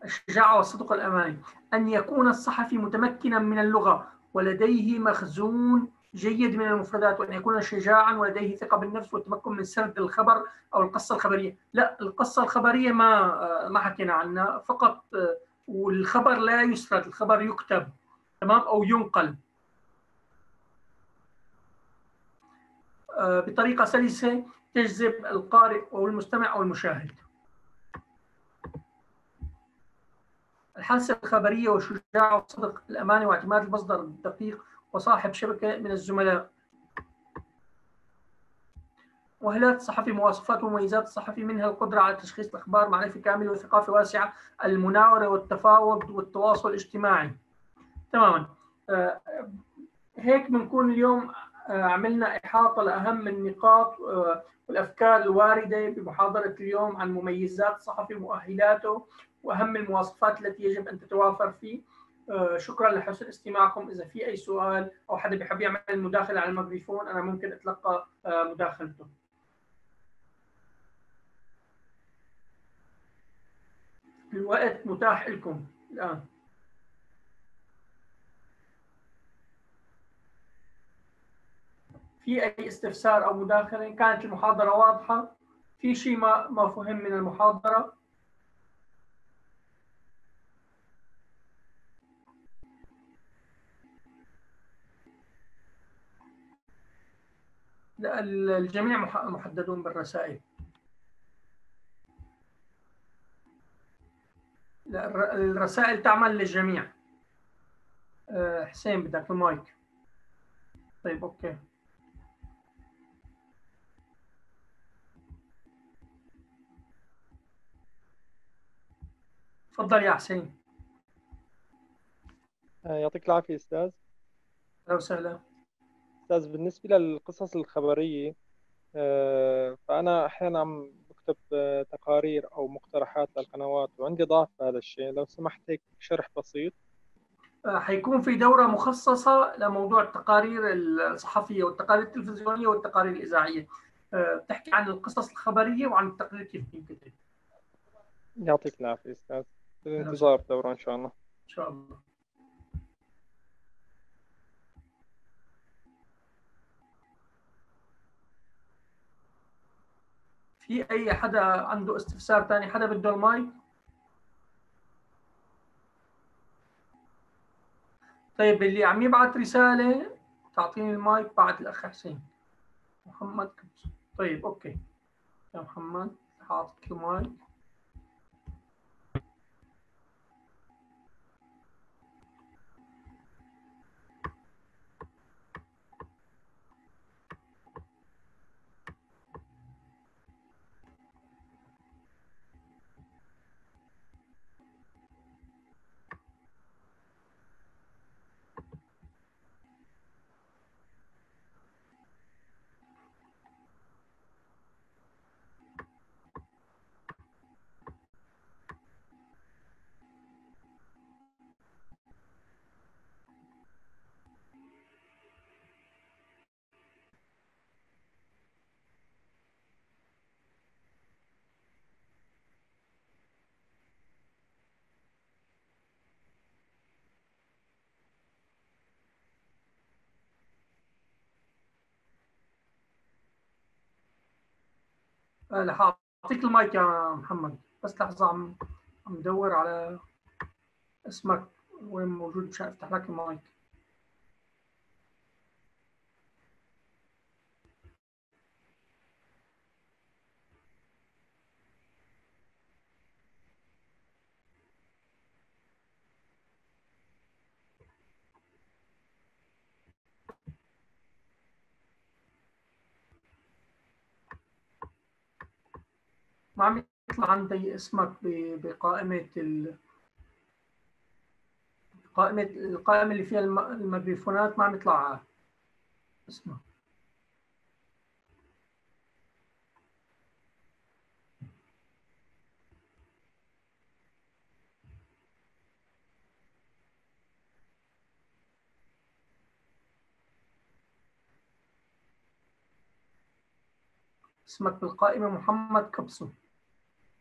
الشجاعة والصدق الأماني أن يكون الصحفي متمكنا من اللغة ولديه مخزون جيد من المفردات وأن يكون شجاعا ولديه ثقة بالنفس والتمكن من سرد الخبر أو القصة الخبرية. لا القصة الخبرية ما ما حكينا عنها. فقط والخبر لا يسرد الخبر يكتب تمام؟ أو ينقل. بطريقة سلسة تجذب القارئ أو المستمع أو المشاهد. الحاسة الخبرية والشجاعة والصدق الأمانة واعتماد المصدر الدقيق وصاحب شبكة من الزملاء. مؤهلات الصحفي مواصفات ومميزات الصحفي منها القدرة على تشخيص الأخبار معرفة كاملة وثقافة واسعة المناورة والتفاوض والتواصل الاجتماعي. تماما. آه، هيك بنكون اليوم آه، عملنا إحاطة لأهم النقاط آه، والأفكار الواردة بمحاضرة اليوم عن مميزات الصحفي ومؤهلاته وأهم المواصفات التي يجب أن تتوافر فيه. آه، شكرا لحسن استماعكم. إذا في أي سؤال أو حدا بيحب يعمل مداخله على الميكروفون أنا ممكن أتلقى آه، مداخلته. الوقت متاح لكم. الآن. في أي استفسار أو مداخلة؟ كانت المحاضرة واضحة في شيء ما ما فهم من المحاضرة؟ الجميع محددون بالرسائل. الرسائل تعمل للجميع. آه، حسين بدك المايك. طيب أوكي. تفضل يا حسين. آه، يعطيك العافية أستاذ. أهلا وسهلا. أستاذ بالنسبة للقصص الخبرية آه، فأنا أحيانا عم بكتب آه، تقارير أو مقترحات للقنوات وعندي ضعف في هذا الشيء. لو سمحت هيك شرح بسيط. آه، حيكون في دورة مخصصة لموضوع التقارير الصحفية والتقارير التلفزيونية والتقارير الإذاعية. بتحكي عن القصص الخبرية وعن التقرير كيف ينكتب يعطيك العافية أستاذ. في انتظار الدورة إن شاء الله. إن شاء الله. في أي حدا عنده استفسار ثاني حدا بده المايك؟ طيب اللي عم يبعث رسالة تعطيني المايك بعد الأخ حسين. محمد كبس طيب أوكي. يا محمد حاطط المايك. رح اعطيك المايك يا محمد بس لحظة عم عم دور على اسمك وين موجود مشان افتح لك المايك. ما عم يطلع عندي اسمك بقائمة ال قائمة القائمة اللي فيها الميكروفونات ما عم يطلع اسمك. اسمك بالقائمة محمد كبسو.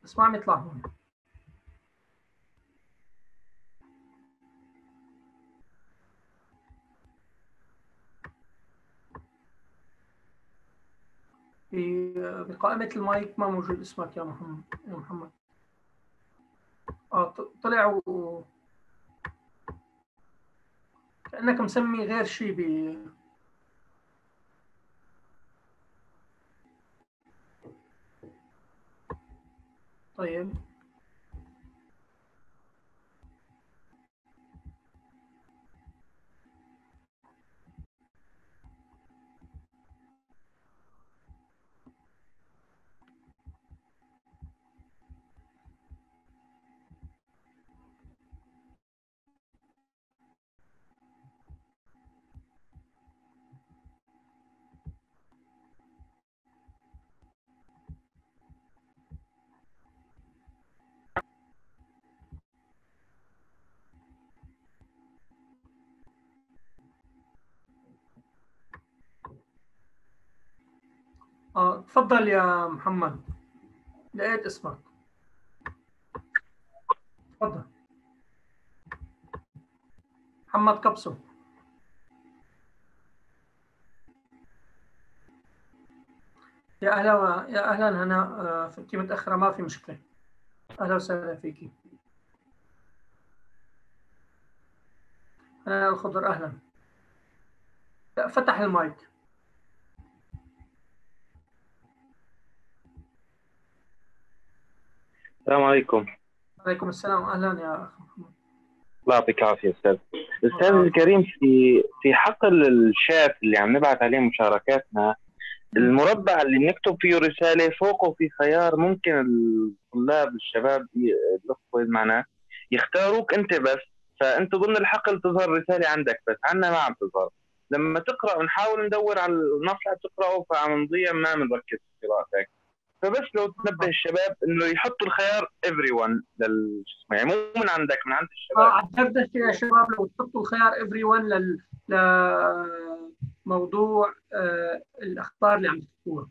بس ما عم يطلع هون بقائمة المايك ما موجود اسمك يا محمد يا محمد. آه طلع و كأنك مسمي غير شيء ب طيب تفضل يا محمد. لقيت اسمك. تفضل. محمد كبسو. يا أهلا و... يا أهلا هنا آه، فيكي متاخره ما في مشكلة. أهلا وسهلا فيكي أنا الخضر أهلا. فتح المايك. السلام عليكم. وعليكم السلام. أهلا يا محمد. الله يعطيك العافية أستاذ. أستاذ الكريم في في حقل الشات اللي عم نبعث عليه مشاركاتنا المربع اللي بنكتب فيه رسالة فوقه في خيار ممكن الطلاب الشباب الاخوه معنا يختاروك أنت بس فأنت ضمن الحقل تظهر رسالة عندك بس عنا ما عم تظهر لما تقرأ ونحاول ندور على النص تقرأه فعم نضيع ما بنركز في قراءتك. فبس لو تنبه الشباب إنه يحطوا الخيار everyone لل يعني مو من عندك من عند الشباب. آه عجبتك يا شباب لو تحطوا الخيار everyone لل لموضوع آه الأخبار اللي عم تحطوها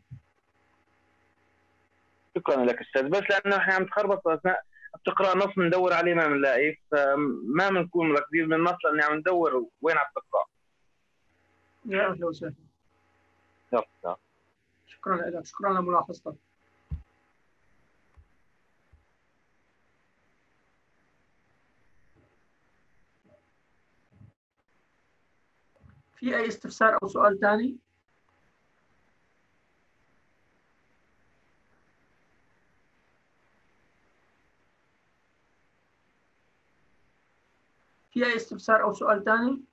شكرا لك أستاذ. بس لأنه إحنا عم تخربط أثناء بتقرأ نص ندور عليه ما بنلاقيه فما بنكون مركزين بالنص لأني عم ندور وين عم تقرأ. يا أهلا وسهلا. شكرا لك شكرا لملاحظتك. في أي استفسار أو سؤال ثاني؟ في أي استفسار أو سؤال ثاني؟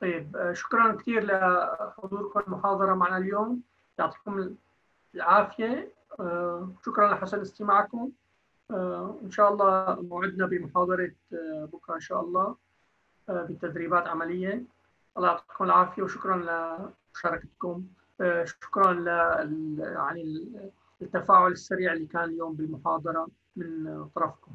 طيب آه، شكرا كثير لحضوركم المحاضرة معنا اليوم يعطيكم العافية. آه، شكرا لحسن استماعكم. آه، إن شاء الله موعدنا بمحاضرة بكرة إن شاء الله بتدريبات عملية. الله يعطيكم العافية وشكرا لمشاركتكم. شكرا ل يعني التفاعل السريع اللي كان اليوم بالمحاضرة من طرفكم.